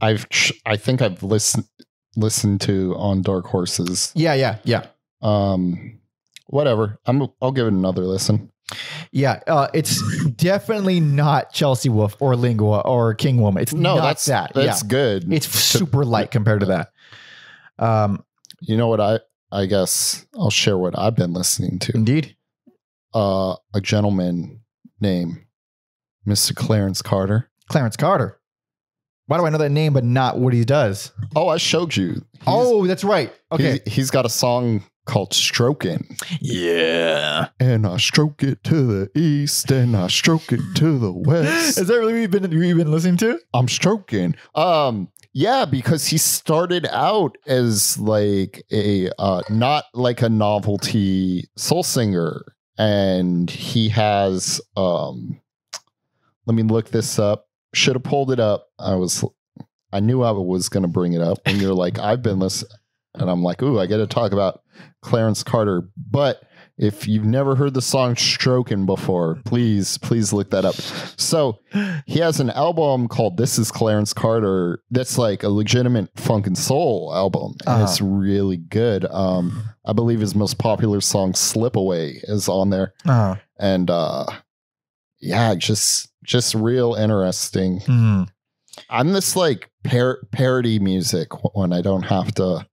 I've I think I've listened listened to on Dark Horses. Yeah, yeah, yeah. Um, whatever. I'm I'll give it another listen. Yeah, uh, it's definitely not Chelsea Wolfe or Lingua or King Woman. It's No, that's that. that's yeah, good. it's super light compared to that. Um, you know what I I guess I'll share what I've been listening to. indeed. Uh, a gentleman named Mr. Clarence Carter. Clarence Carter. Why do I know that name but not what he does? Oh, I showed you. He's- oh, that's right. Okay. he, he's got a song called "Stroking." yeah. And I stroke it to the east, and I stroke it to the west. Is that really what you've been you've been listening to? I'm stroking. Um, yeah, because he started out as like a uh, not like a novelty soul singer, and he has um. Let me look this up. Should have pulled it up. I was, I knew I was going to bring it up, and you're like, I've been listening, and I'm like, ooh, I got to talk about Clarence Carter, but. If you've never heard the song Stroking before, please, please look that up. So he has an album called This is Clarence Carter that's like a legitimate funk and soul album. And Uh-huh. it's really good. Um, I believe his most popular song, Slip Away, is on there. Uh, And uh yeah, just just real interesting. hmm. I'm this like par- parody music when I don't have to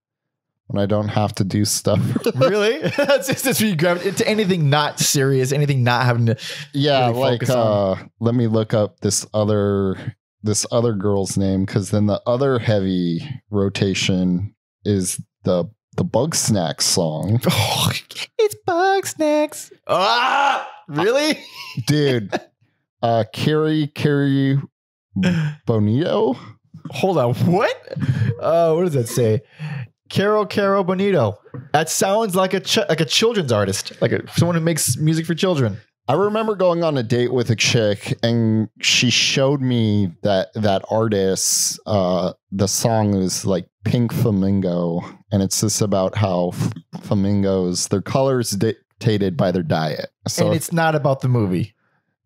when I don't have to do stuff. really? that's just that's you grab it to anything not serious, anything not having to. yeah, really like uh let me look up this other this other girl's name because then the other heavy rotation is the the Bugsnax song Oh, it's Bugsnax. Ah, really? dude uh Kero Kero Bonito Hold on. What? Uh, what does that say? Kero Kero Bonito. That sounds like a ch- like a children's artist, like a, someone who makes music for children. i remember going on a date with a chick and she showed me that that artist uh the song is like pink flamingo and it's just about how flamingos their colors dictated by their diet so and it's not about the movie.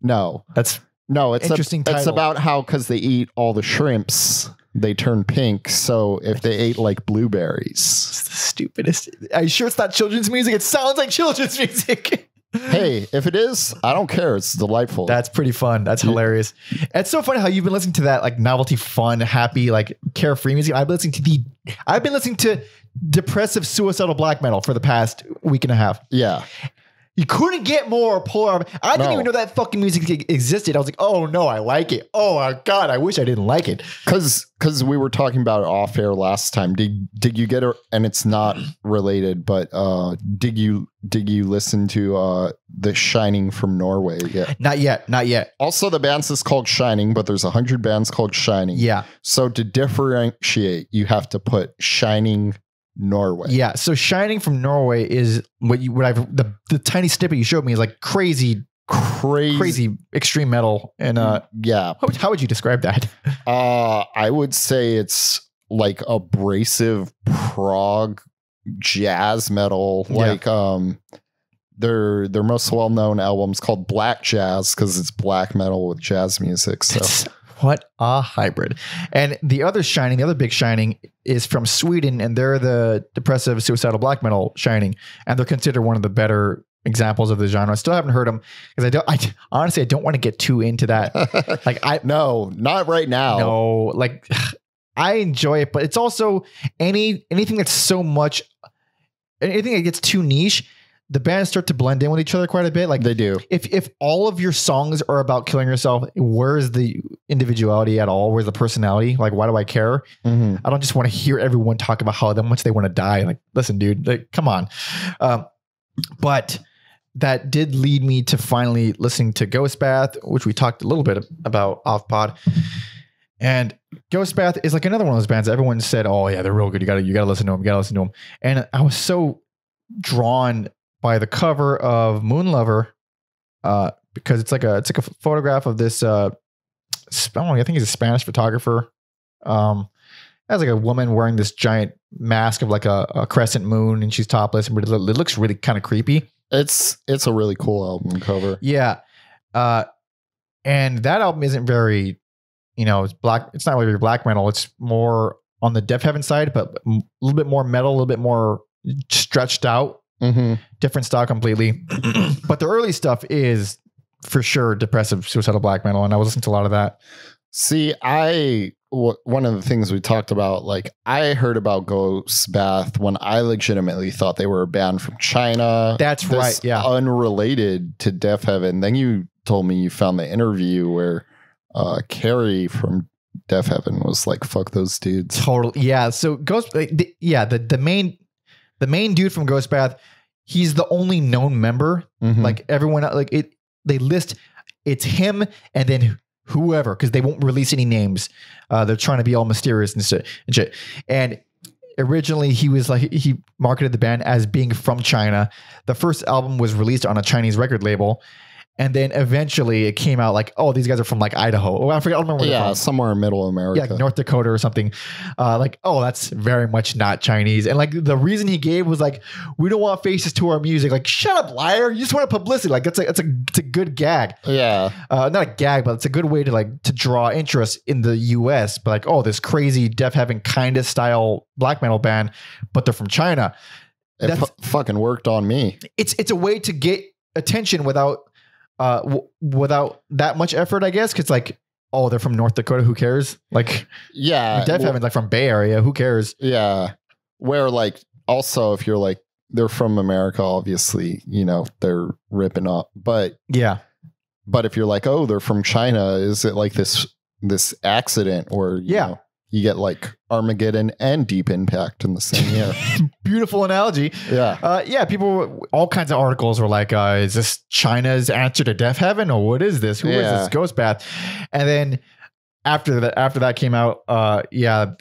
no That's No, it's Interesting A, it's about how because they eat all the shrimps, they turn pink. So if they ate like blueberries, it's the stupidest. Are you sure it's not children's music? It sounds like children's music. hey, if it is, I don't care. It's delightful. That's pretty fun. That's hilarious. It's so funny how you've been listening to that like novelty, fun, happy, like carefree music. I've been listening to the I've been listening to depressive suicidal black metal for the past week and a half. yeah, You couldn't get more polar. I didn't No. even know that fucking music existed. I was like, oh no, I like it. Oh my god, I wish I didn't like it. because because we were talking about it off air last time. Did did you get it? And it's not related, but uh, did you did you listen to uh, the Shining from Norway? Yeah. Not yet. Not yet. Also, the band's is called Shining, but there's a hundred bands called Shining. Yeah. So to differentiate, you have to put Shining Norway. Yeah. So Shining from Norway is what you what I've the, the tiny snippet you showed me is like crazy, Crazy. crazy extreme metal. And uh Yeah. how, would- how would you describe that? Uh, I would say it's like abrasive prog jazz metal. Yeah. Like um their their most well known album's called Black Jazz because it's black metal with jazz music. So what a hybrid. And the other Shining, the other big Shining is from Sweden, and they're the depressive suicidal black metal Shining, and they're considered one of the better examples of the genre. I still haven't heard them because I don't. I honestly I don't want to get too into that. Like I no, not right now. no like I enjoy it, but it's also any anything that's so much anything that gets too niche. The bands start to blend in with each other quite a bit. Like They do. if if all of your songs are about killing yourself, where's the individuality at all? Where's the personality? Like, why do I care? Mhm. I don't just want to hear everyone talk about how much they want to die. Like, listen, dude, like, come on. Um, but that did lead me to finally listening to Ghost Bath, which we talked a little bit about off pod. And Ghost Bath is like another one of those bands that everyone said, "Oh yeah, they're real good. You gotta, you gotta listen to them. You gotta listen to them." And I was so drawn by the cover of Moonlover, uh, because it's like a it's like a photograph of this. Uh, I know. I think he's a Spanish photographer. Um, has like a woman wearing this giant mask of like a, a crescent moon, and she's topless, and it lo- it looks really kind of creepy. It's it's a really cool album cover. Yeah. Uh, and that album isn't very, you know, it's black. It's not really black metal. It's more on the Deafheaven side, but a little bit more metal, a little bit more stretched out hmm different style completely. but the early stuff is for sure depressive suicidal black metal, and I was listening to a lot of that. See, I w- one of the things we talked about, like I heard about Ghost Bath when I legitimately thought they were a band from China. That's This right. Yeah. unrelated to Deafheaven. Then you told me you found the interview where uh Kerry from Deafheaven was like, "Fuck those dudes." Totally. Yeah. So Ghost. like, the- Yeah. The the main the main dude from Ghost Bath, he's the only known member. Mhm. Like everyone, like it. They list it's him and then whoever because they won't release any names. Uh, they're trying to be all mysterious and shit. And shit. And originally he was like he marketed the band as being from China. The first album was released on a Chinese record label. And then eventually it came out like, oh, these guys are from like Idaho. Oh, I forget. I don't remember where yeah, somewhere in Middle America. yeah, like North Dakota or something. Uh, like, oh, that's very much not Chinese. And like the reason he gave was like, we don't want faces to our music. Like, shut up, liar! You just want publicity. Like, that's a that's a it's a good gag. yeah, Uh, not a gag, but it's a good way to like to draw interest in the U.S. But like, oh, this crazy Deafheaven kind of style black metal band, but they're from China. it That's- fu- fucking worked on me. It's it's a way to get attention without uh w- without that much effort, I guess. Because like, oh, they're from North Dakota. Who cares? Like, Yeah, deaf well, like from Bay Area. Who cares? Yeah. Where like also if you're like they're from America, obviously, you know, they're ripping up. But Yeah. but if you're like, oh, they're from China, is it like this this accident or Yeah. know, you get like Armageddon and Deep Impact in the same year. Beautiful analogy. yeah. Uh, yeah, people, all kinds of articles were like, uh, is this China's answer to Deafheaven or what is this? Who is Yeah. this Ghost Bath? And then after that, after that came out, uh, yeah,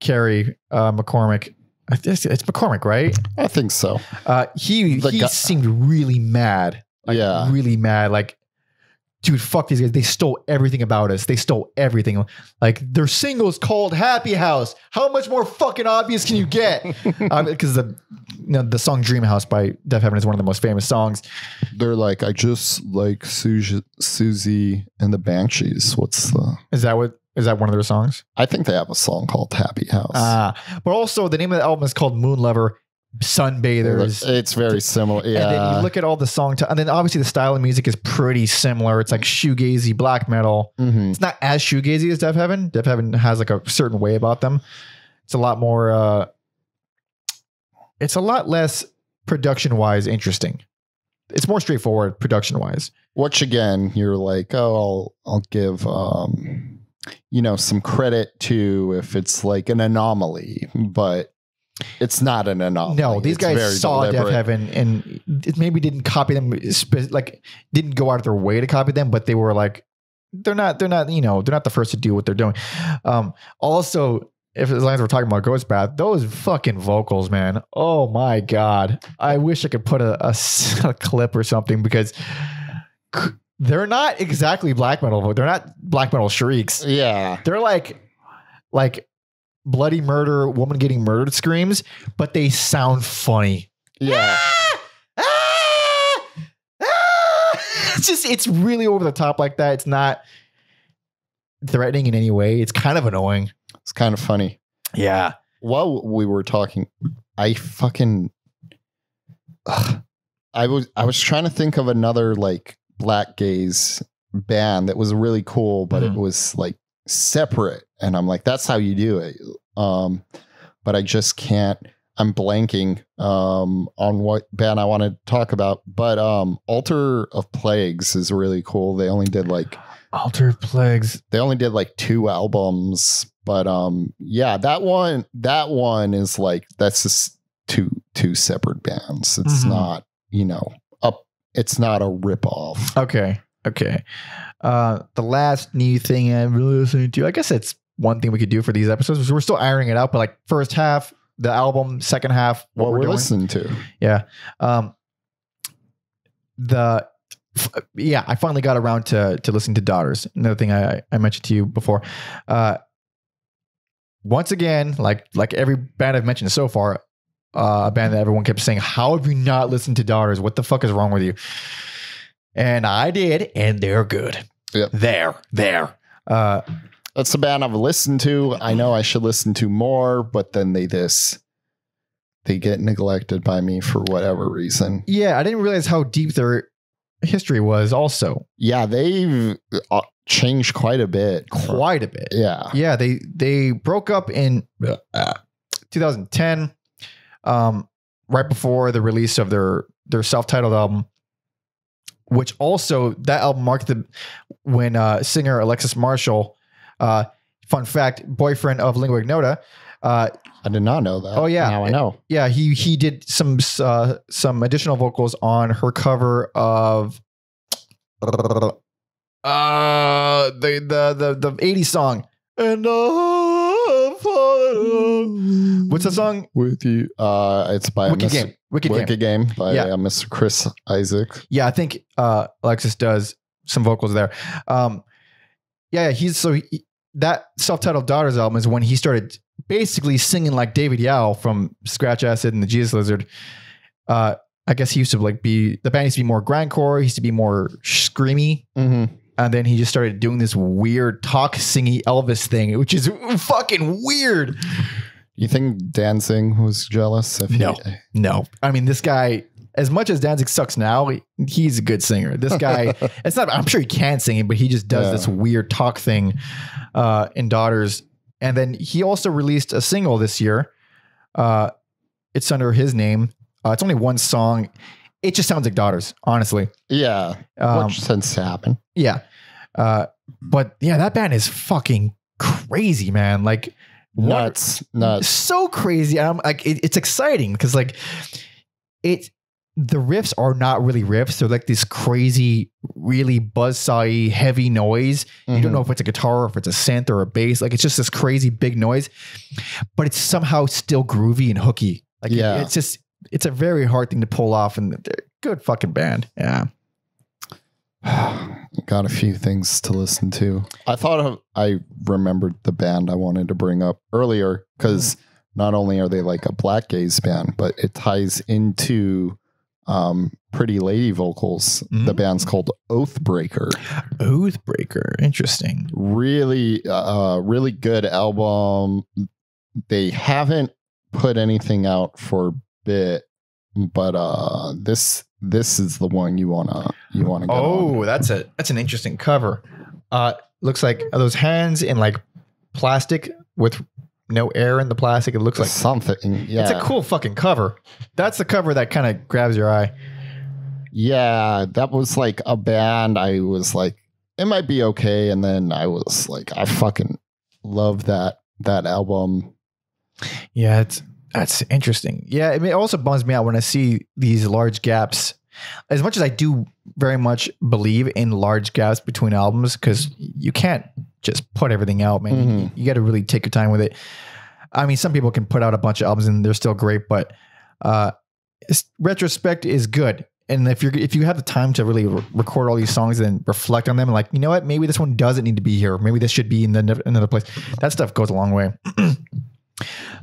Kerry uh, McCormick, I guess it's McCormick, right? I think so. Uh, he The he seemed really mad. Like, Yeah. really mad. Like, dude, fuck these guys. They stole everything about us. They stole everything. Like, their singles called Happy House. How much more fucking obvious can you get? Because the you know, the song Dream House by Deafheaven is one of the most famous songs. They're like, I just like Siouxsie, Siouxsie and the Banshees. What's the Is that what? Is that one of their songs? I think they have a song called Happy House. Ah, but also the name of the album is called Moonlover, Sunbathers. it's very similar. Yeah. And then you look at all the song, t- and then obviously the style of music is pretty similar. It's like shoegazy black metal. Mhm. It's not as shoegazy as Deafheaven. Deaf Heaven has like a certain way about them. It's a lot more. uh It's a lot less production wise interesting. It's more straightforward production wise. which again you're like oh i'll i'll give um you know some credit to if it's like an anomaly but it's not an anomaly No, these It's guys saw deliberate. Heaven and it maybe didn't copy them, like didn't go out of their way to copy them, but they were like, they're not, they're not, you know, they're not the first to do what they're doing. Um, also, if as long as we're talking about Ghost Bath, those fucking vocals, man. Oh my god, I wish I could put a clip or something because they're not exactly black metal. They're not black metal shrieks. yeah They're like, like bloody murder, woman getting murdered screams, but they sound funny. yeah Ah! Ah! Ah! It's just it's really over the top like that. It's not threatening in any way. It's kind of annoying. it's kind of funny Yeah. while we were talking i fucking Ugh. i was i was trying to think of another like black gaze band that was really cool but Mhm. it was like separate and i'm like that's how you do it um but i just can't i'm blanking um on what band i want to talk about but um altar of plagues is really cool they only did like Alter Plagues. they only did like two albums but um yeah that one that one is like that's just two two separate bands it's Mhm. not you know up it's not a rip off Okay. Okay. Uh the last new thing I'm really listening to, I guess it's one thing we could do for these episodes. is We're still ironing it out, but like first half, the album, second half, what, what we're we're listening to Yeah. Um the yeah, I finally got around to to listening to Daughters. Another thing I I mentioned to you before. Uh once again, like like every band I've mentioned so far, uh, a band that everyone kept saying, "How have you not listened to Daughters? What the fuck is wrong with you?" And I did, and they're good. Yep. There, there. Uh, that's the band i've listened to i know i should listen to more but then they this they get neglected by me for whatever reason. Yeah, I didn't realize how deep their history was. Also, Yeah, they've uh, changed quite a bit. quite a bit. Yeah. Yeah, they they broke up in uh, 2010, um, right before the release of their their self titled album. Which also that album marked the when uh, singer Alexis Marshall, uh, fun fact, boyfriend of Lingua Ignota, uh, I did not know that. Oh, yeah. Now I know. yeah, he he did some uh, some additional vocals on her cover of uh the the the the 80s song. And I fall- what's the song? With you. Uh, it's by Wicked Mr. Game. Wicked Game. Game by Yeah. uh, Mr. Chris Isaak. Yeah, I think uh Alexis does some vocals there. Um yeah, yeah, he's so he, that self-titled Daughters album is when he started basically singing like David Yow from Scratch Acid and the Jesus Lizard. Uh I guess he used to like be the band used to be more grindcore, he used to be more screamy, Mm-hmm. and then he just started doing this weird talk singy Elvis thing, which is fucking weird. You think Danzig was jealous? If he- No. No, I mean this guy. As much as Danzig sucks now, he- he's a good singer. This guy, it's not. I'm sure he can sing it, but he just does Yeah. this weird talk thing uh, in Daughters. And then he also released a single this year. Uh, it's under his name. Uh, it's only one song. It just sounds like Daughters, honestly. yeah. Um, what tends to happen? yeah, uh, but yeah, that band is fucking crazy, man. Like what- Nuts. Nuts. so crazy. I'm like, it, it's exciting because like it, the riffs are not really riffs. They're like this crazy, really buzzsaw heavy noise. You Mm-hmm. don't know if it's a guitar or if it's a synth or a bass. Like it's just this crazy big noise, but it's somehow still groovy and hooky. Like Yeah. it's just it's a very hard thing to pull off, and they're good fucking band. Yeah. Got a few things to listen to. I thought of, I remembered the band I wanted to bring up earlier because not only are they like a black gaze band, but it ties into um, Pretty Lady vocals. The Mm. band's called Oathbreaker. Oathbreaker. Interesting. Really, uh, really good album. They haven't put anything out for a bit, but uh, this this is the one you wanna you wanna get on. Oh, that's a that's an interesting cover. Uh looks like are those hands in like plastic with no air in the plastic. It looks like something. Yeah, it's a cool fucking cover. That's the cover that kind of grabs your eye. Yeah, that was like a band. I was like, it might be okay, and then I was like, I fucking love that that album. Yeah, it's that's interesting. Yeah, I mean, it also bums me out when I see these large gaps. As much as I do very much believe in large gaps between albums, because you can't just put everything out, man. You- Mhm. You, got to really take your time with it. I mean, some people can put out a bunch of albums and they're still great, but uh, retrospect is good. And if you're if you have the time to really re- record all these songs and reflect on them, like you know what, maybe this one doesn't need to be here. Maybe this should be in the, another place. That stuff goes a long way.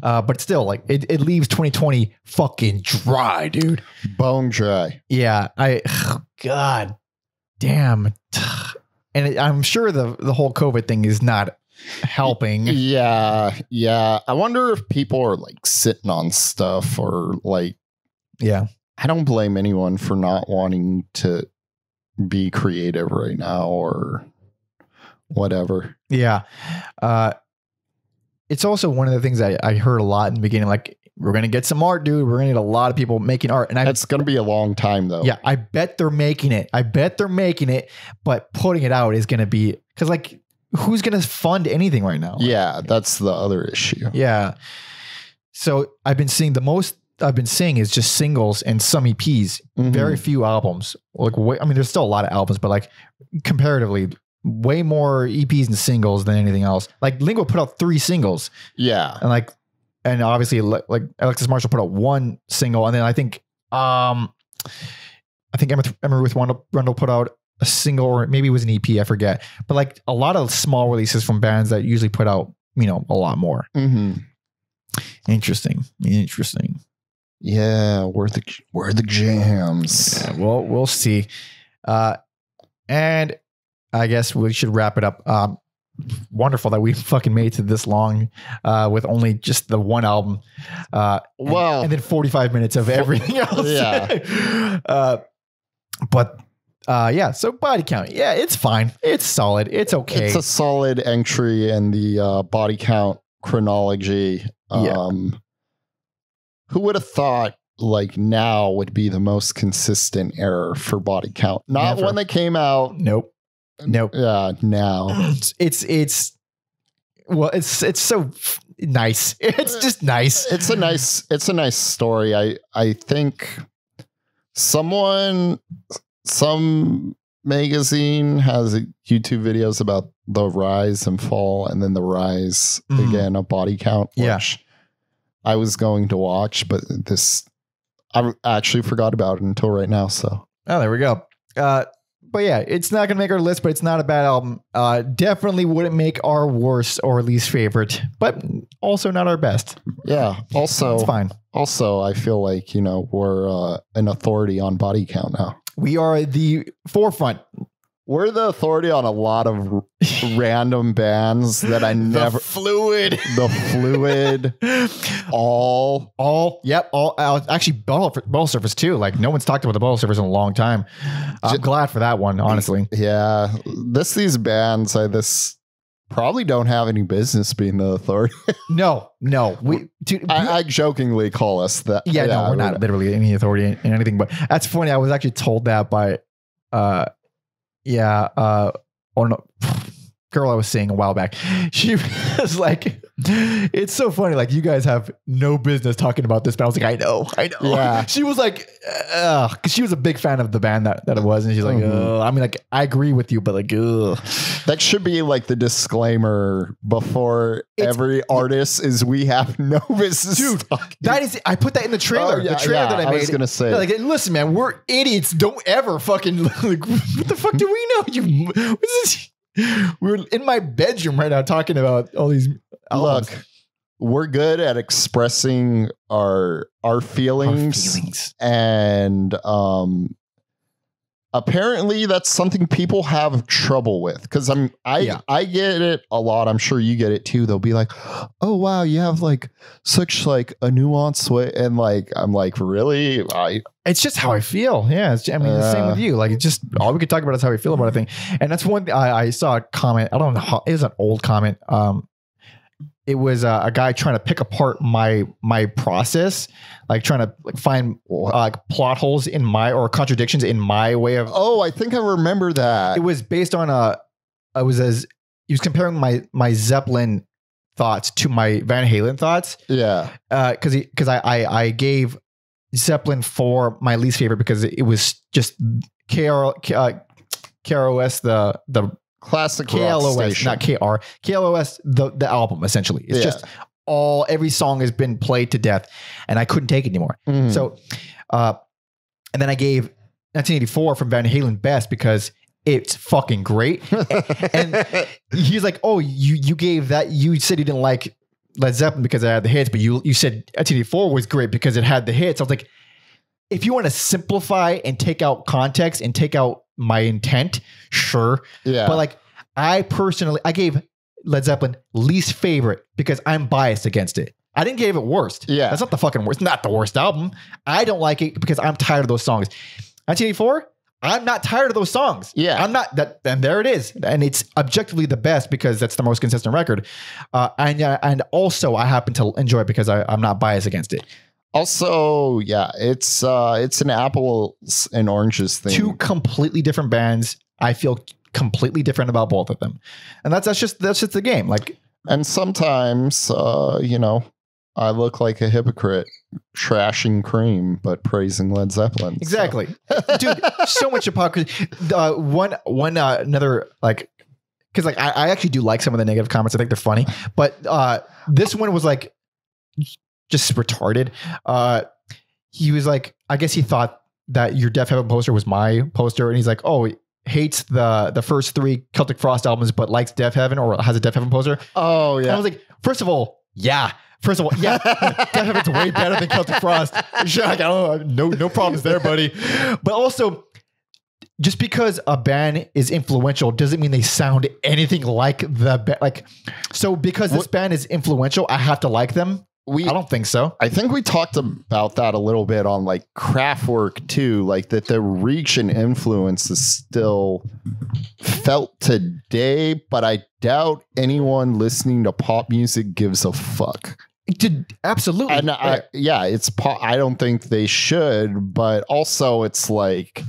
Uh, but still, like it, it leaves 2020 fucking dry, dude. Bone dry. Yeah, I God damn, and it, I'm sure the the whole COVID thing is not helping. Yeah, yeah. I wonder if people are like sitting on stuff or like. Yeah, I don't blame anyone for not wanting to be creative right now or whatever. yeah. Uh, it's also one of the things I, I heard a lot in the beginning. Like, we're gonna get some art, dude. We're gonna get a lot of people making art, and I It's gonna be a long time though. yeah, I bet they're making it. I bet they're making it, but putting it out is gonna be because like, who's gonna fund anything right now? yeah. That's the other issue. Yeah. So I've been seeing the most I've been seeing is just singles and some EPs. Mhm. Very few albums. Like I mean, there's still a lot of albums, but like comparatively, way more EPs and singles than anything else. Like Lingua put out three singles, yeah. and like, and obviously like Alexis Marshall put out one single, and then I think um, I think Emma, Emma Ruth Rundle, put out a single, or maybe it was an EP, I forget. But like a lot of small releases from bands that usually put out you know a lot more. hmm Interesting. Interesting. Yeah, where the where the jams? Yeah, well, we'll see. Uh, and I guess we should wrap it up. Um, wonderful that we fucking made it to this long uh, with only just the one album. Uh, and- Well- and, then 45 minutes of everything else. Yeah. uh, but uh, yeah, so body count. Yeah, it's fine. It's solid. It's okay. It's a solid entry in the uh, body count chronology. Yeah. Um, who would have thought like now would be the most consistent error for body count? Not Never. when they came out. nope. Nope. Yeah, now. It's, it's it's well, it's it's so nice. It's just nice. It's a nice it's a nice story. I I think someone some magazine has YouTube videos about the rise and fall and then the rise Mhm. again of body count, Yeah. I was going to watch, but this I actually forgot about it until right now. So Oh, there we go. Uh, but yeah, it's not gonna make our list, but it's not a bad album. Uh, definitely wouldn't make our worst or least favorite, but also not our best. yeah. Also It's fine. also I feel like, you know, we're uh, an authority on body count now. We are the forefront. We're the authority on a lot of random bands that I never fluid. the fluid. All. All? Yep. All uh, actually ball ball surface too. Like no one's talked about the ball surface in a long time. I'm glad for that one honestly. Yeah. This these bands i this probably don't have any business being the authority. No no. We dude, I, I jokingly call us that yeah, no we're not literally any authority in, in anything but that's funny. I was actually told that by uh yeah uh or no girl i was seeing a while back. She was like it's so funny like you guys have no business talking about this but i was like i know i know Yeah. she was like uh because she was a big fan of the band that, that it was and she's like Mhm. uh, i mean like i agree with you but like ugh. that should be like the disclaimer before It's- every artist is we have no business Dude, talking. that is i put that in the trailer Oh, yeah, the trailer yeah, that i, I made was gonna say like, listen, man, we're idiots. Don't ever fucking like, what the fuck do we know? You? We're in my bedroom right now talking about all these. Look we're good at expressing our our Our feelings, feelings. and um apparently that's something people have trouble with because i'm i Yeah. i get it a lot i'm sure you get it too they'll be like oh wow you have like such like a nuanced way and like i'm like really i It's just how I feel. Yeah, it's, I mean, the same Uh. with you. Like, it's just all we could talk about is how we feel about a thing. And that's one thing I, I saw a comment. I don't know. How, it was an old comment. Um, it was uh, a guy trying to pick apart my my process, like trying to like find uh, plot holes in my or contradictions in my way of oh i think i remember that. It was based on a I was as he was comparing my my Zeppelin thoughts to my Van Halen thoughts. Yeah. Because he because I, I I gave Zeppelin for my least favorite because it was just KR, uh, KROS the the classic KLOS not KR KLOS the the album essentially it's Yeah. just all every song has been played to death and I couldn't take it anymore Mhm. so, uh, and then I gave 1984 from Van Halen best because it's fucking great. and he's like, "Oh, you you gave that. You said you didn't like Led Zeppelin because it had the hits, but you you said 1984 was great because it had the hits." I was like, if you want to simplify and take out context and take out my intent, sure. yeah But like, I personally, I gave Led Zeppelin least favorite because I'm biased against it. I didn't give it worst. Yeah. That's not the fucking worst. Not the worst album. I don't like it because I'm tired of those songs. 1984, I'm not tired of those songs. Yeah. I'm not that. And there it is. And it's objectively the best because that's the most consistent record. Uh, and uh, and also I happen to enjoy it because I, I'm not biased against it. Also, yeah, it's uh it's an apples and oranges thing. Two completely different bands. I feel completely different about both of them, and that's that's just that's just the game. Like and sometimes uh, you know, I look like a hypocrite trashing cream but praising Led Zeppelin. so- Exactly, dude. So much hypocrisy. Uh, one, one, uh, another like, because like I, I actually do like some of the negative comments. I think they're funny, but uh, this one was like just retarded. Uh, he was like, I guess he thought that your Deafheaven poster was my poster, and he's like, oh. Hates the the first three Celtic Frost albums, but likes Deafheaven or has a Deafheaven poster. Oh And I was like, first of all, yeah. First of all, yeah, Deafheaven's way better than Celtic Frost. Like, oh, no, no problems there, buddy. But also, just because a band is influential doesn't mean they sound anything like the band. Like, so because this What- band is influential, I have to like them. We I don't think so. I think we talked about that a little bit on like Kraftwerk too, like that the reach and influence is still felt today, but I doubt anyone listening to pop music gives a fuck. Did absolutely. And I, yeah, it's pop. I don't think they should, but also it's like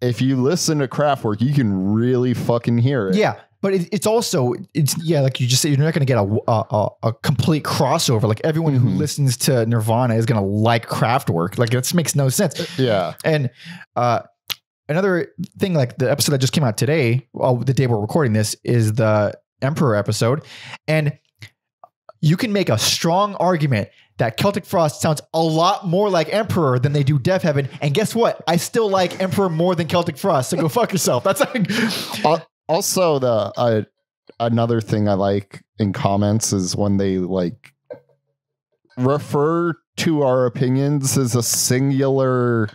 if you listen to Kraftwerk, you can really fucking hear it. yeah, but it, it's also it's yeah, like you just said, you're not going to get a, a a- complete crossover. Like everyone who Mhm. listens to Nirvana is going to like Kraftwerk. Like that makes no sense. yeah. And uh, another thing, like the episode that just came out today, well, the day we're recording this, is the Emperor episode, and you can make a strong argument that Celtic Frost sounds a lot more like Emperor than they do Deafheaven. And guess what? I still like Emperor more than Celtic Frost. So go fuck yourself. That's like, Al- also the uh, another thing i like in comments is when they like refer to our opinions as a singular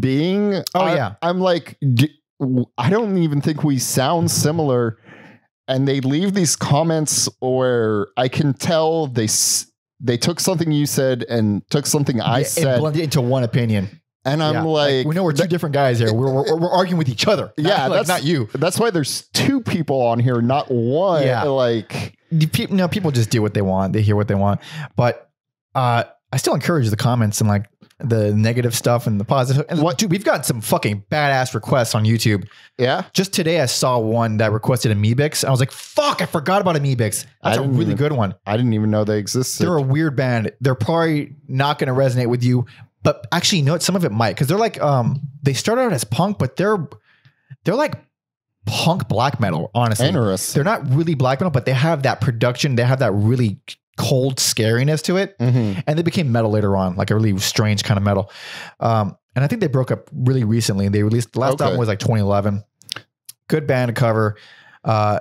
being Oh, I- yeah. i'm like i don't even think we sound similar and they leave these comments where i can tell they s- they took something you said and took something i and said blend it into one opinion. And i'm Yeah. like, we know we're two different guys here. We're, we're, we're arguing with each other. Not- Yeah, like, that's- not you. that's why there's two people on here not one Yeah. like no, people just do what they want. They hear what they want. But uh, I still encourage the comments and like the negative stuff and the positive. And What- dude, we've got some fucking badass requests on YouTube. yeah Just today, I saw one that requested Amebix. I was like, fuck, I forgot about Amebix. That's a really even- good one. I didn't even know they existed. They're a weird band. They're probably not going to resonate with you, but actually, you know what? Some of it might because they're like, um, they started out as punk, but they're they're like punk black metal. Honestly, Interesting. they're not really black metal, but they have that production. They have that really cold scariness to it, Mhm. and they became metal later on, like a really strange kind of metal. Um, and I think they broke up really recently. They released the last Okay. album was like 2011. Good band to cover. Uh,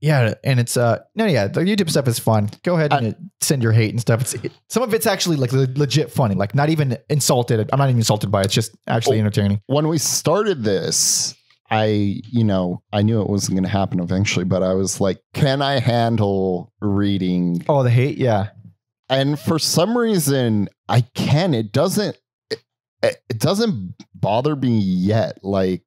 yeah, and it's uh no, yeah, the YouTube stuff is fun. Go ahead and send your hate and stuff. It's it, some of it's actually like le- legit funny, like not even insulted. I'm not even insulted by it. It's just actually Oh. entertaining. When we started this, I, you know, I knew it wasn't going to happen eventually, but I was like, can I handle reading? Oh, the hate, yeah. And for some reason, I can. It doesn't. It, it doesn't bother me yet. Like,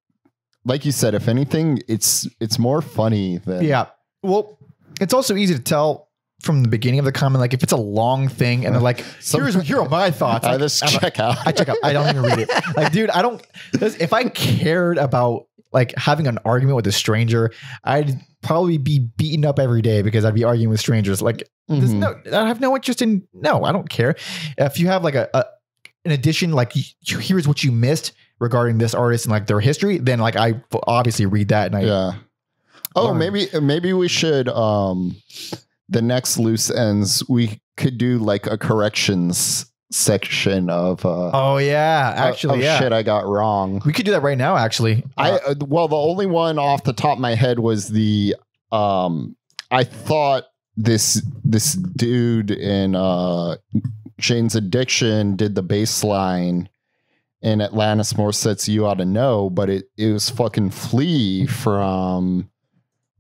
like you said, if anything, it's it's more funny than Yeah. Well, it's also easy to tell from the beginning of the comment, like if it's a long thing and they're like, Some- here's here are my thoughts. I Like, just I'm- check out. I check out. I don't even read it. Like, dude, I don't. this- If I cared about like having an argument with a stranger, I'd probably be beaten up every day because I'd be arguing with strangers. Like, there's Mhm. no, I have no interest in. No, I don't care. If you have like a, a an addition, like you, you- here's what you missed regarding this artist and like their history, then like I obviously read that and I. yeah. Oh, learn. maybe maybe we should um the next loose ends we could do like a corrections section of uh Oh yeah, actually, of yeah. shit I got wrong. We could do that right now. Actually, I Uh, uh, well the only one off the top of my head was the um I thought this this dude in uh Jane's Addiction did the bass line in Alanis Morissette's You Ought to Know, but it, it was fucking Flea from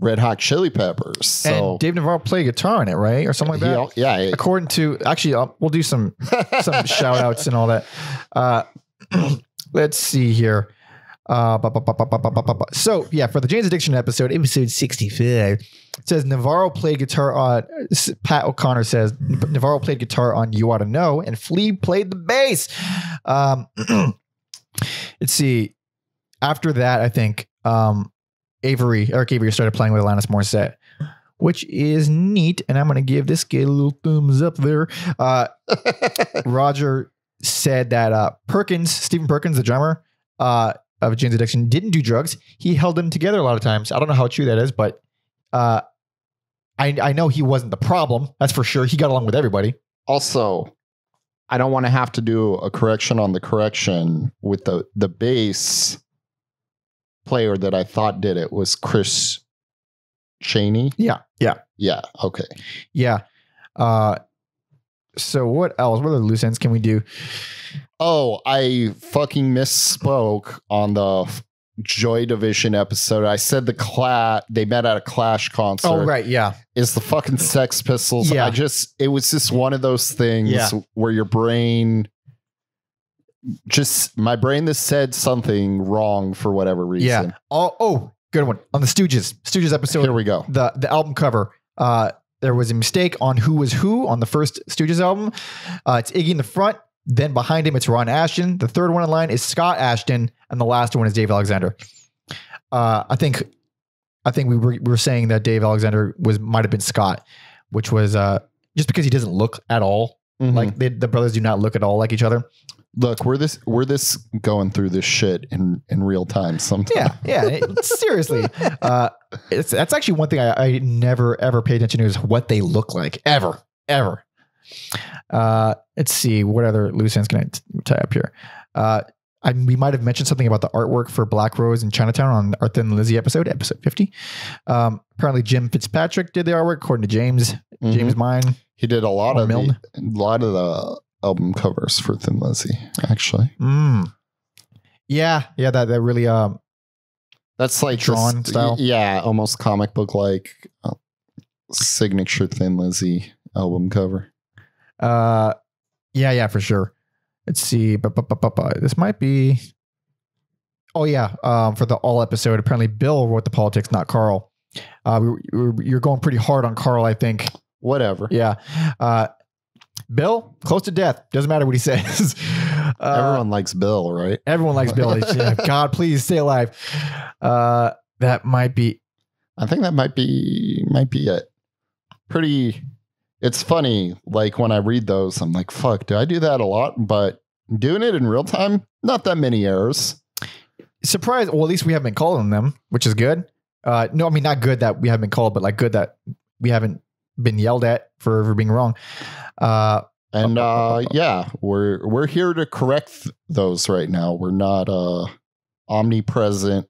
Red Hot Chili Peppers. So and Dave Navarro played guitar in it, right, or something like that. He, yeah. According to actually, I'll, we'll do some some shout outs and all that. Uh, let's see here. Uh, so yeah, for the Jane's Addiction episode, episode sixty-five, says Navarro played guitar on Pat O'Connor says Navarro played guitar on You Ought to Know, and Flea played the bass. Um, let's see. After that, I think um, Avery, Eric Avery started playing with Alanis Morissette, which is neat. And I'm going to give this kid a little thumbs up there. Uh, Roger said that uh, Perkins, Stephen Perkins, the drummer uh, of Jane's Addiction, didn't do drugs. He held them together a lot of times. I don't know how true that is, but uh, I, I know he wasn't the problem. That's for sure. He got along with everybody. also I don't want to have to do a correction on the correction with the the bass player that I thought did it was Chris Chaney. Yeah. Yeah. Yeah, okay. Yeah. Uh, so what else? What other loose ends can we do? Oh, I fucking misspoke on the Joy Division episode. I said the clash they met at a Clash concert. Oh right, yeah, Is the fucking Sex Pistols? Yeah. I just it was just one of those things Yeah. where your brain just my brain that said something wrong for whatever reason. yeah. Oh, oh, good one on the Stooges. Stooges episode. Here we go. the the album cover. Uh, there was a mistake on who was who on the first Stooges album. Uh, it's Iggy in the front. Then behind him, it's Ron Asheton. The third one in line is Scott Asheton, and the last one is Dave Alexander. Uh, I think, I think we were, we were saying that Dave Alexander was might have been Scott, which was uh, just because he doesn't look at all Mhm. like they, the brothers do not look at all like each other. Look, we're this we're this going through this shit in in real time sometimes. Yeah, yeah. it- seriously, uh, it's that's actually one thing I, I never ever pay attention to is what they look like ever, ever. Uh, let's see what other loose ends can I t- tie up here. Uh, I, we might have mentioned something about the artwork for Black Rose in Chinatown on our Thin Lizzy episode, episode fifty. Um, apparently, Jim Fitzpatrick did the artwork, according to James. Mhm. James Mine. He did a lot of the, a lot of the album covers for Thin Lizzy, actually. Mm. Yeah, yeah. That that really um That's like Drawn this- style? Yeah, almost comic book like uh, signature Thin Lizzy album cover. Uh, yeah, yeah, for sure. Let's see. Bu- bu- bu- bu- bu- This might be. Oh yeah, um, for the all episode. Apparently, Bill wrote the politics, not Carl. Uh, we, we, you're going pretty hard on Carl, I think. Whatever. Yeah. Uh, Bill, close to death. Doesn't matter what he says. Uh, Everyone likes Bill, right? everyone likes Bill. Yeah, God, please stay alive. Uh, that might be. I think that might be might be it. Pretty. It's funny. Like when I read those, I'm like, "Fuck, do I do that a lot?" But doing it in real time, not that many errors. surprised. Well, at least we haven't been calling them, which is good. Uh, no, I mean not good that we haven't been called, but like good that we haven't been yelled at for, for being wrong. Uh, And uh, yeah, we're we're here to correct those right now. We're not uh, omnipresent,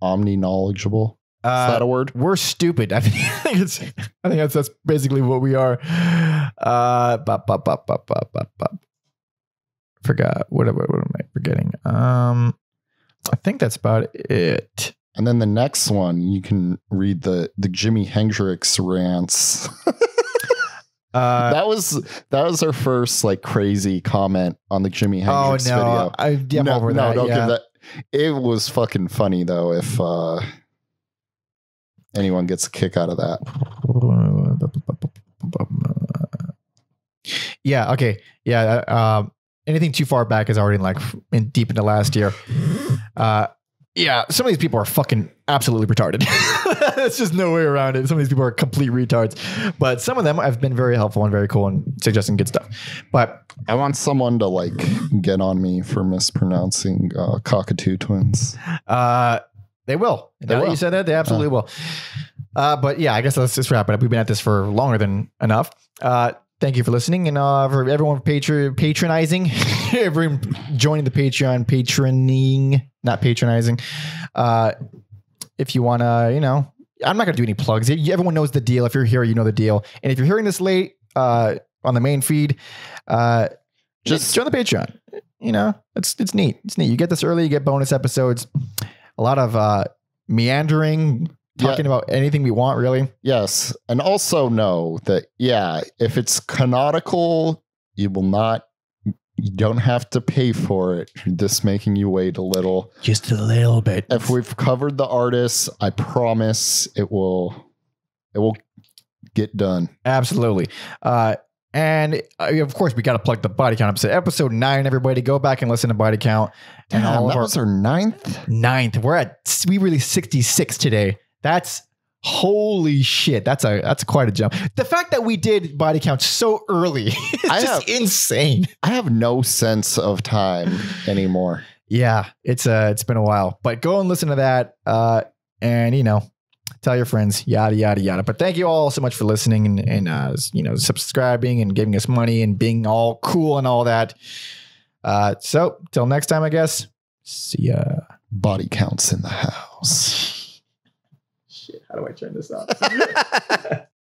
omni knowledgeable. Is uh, that a word? we're stupid. I think, I think it's. I think that's that's basically what we are. Uh, bop, bop, bop, bop, bop, bop, bop. Forgot what, what? What am I forgetting? Um, I think that's about it. And then the next one, you can read the the Jimi Hendrix rants. Uh, that was that was our first like crazy comment on the Jimi oh Hendrix no, video. I, yeah, I'm no, over no, that. don't yeah. give that. It was fucking funny though. If uh, anyone gets a kick out of that, Yeah. Okay. Yeah. uh, Um, anything too far back is already like in deep into last year. Uh, yeah. Some of these people are fucking absolutely retarded. There's just no way around it. Some of these people are complete retards, but some of them have been very helpful and very cool and suggesting good stuff. But I want someone to like get on me for mispronouncing uh, cockatoo twins. uh, they will. They now will. you said that, they absolutely will. Uh, but yeah, I guess let's just wrap it up. We've been at this for longer than enough. Thank you for listening and uh, for everyone patron patronizing, everyone joining the Patreon, patroning, not patronizing. Uh, if you want to, you know, I'm not going to do any plugs. Everyone knows the deal. If you're here, you know the deal. And if you're hearing this late uh, on the main feed, uh, just Just- join the Patreon. You know, it's it's neat. It's neat. You get this early. You get bonus episodes. A lot of uh, meandering, Yeah. talking about anything we want. Really. Yes, and also know that yeah, if it's canonical, you will not. You don't have to pay for it. Just making you wait a little. Just a little bit. If we've covered the artists, I promise it will. It will get done. Absolutely. Uh, and uh, of course, we got to plug the body count episode. Episode nine, everybody, go back and listen to body count. And Damn, all that our was our ninth. ninth. We're at we released 66 today. That's holy shit. That's a that's quite a jump. The fact that we did body count so early is just have- insane. I have no sense of time anymore. Yeah, it's uh it's been a while. But go and listen to that. Uh and you know, tell your friends, yada yada yada. But thank you all so much for listening and, and uh you know, subscribing and giving us money and being all cool and all that. Uh so till next time, I guess. See ya. Body counts in the house. How do I turn this off?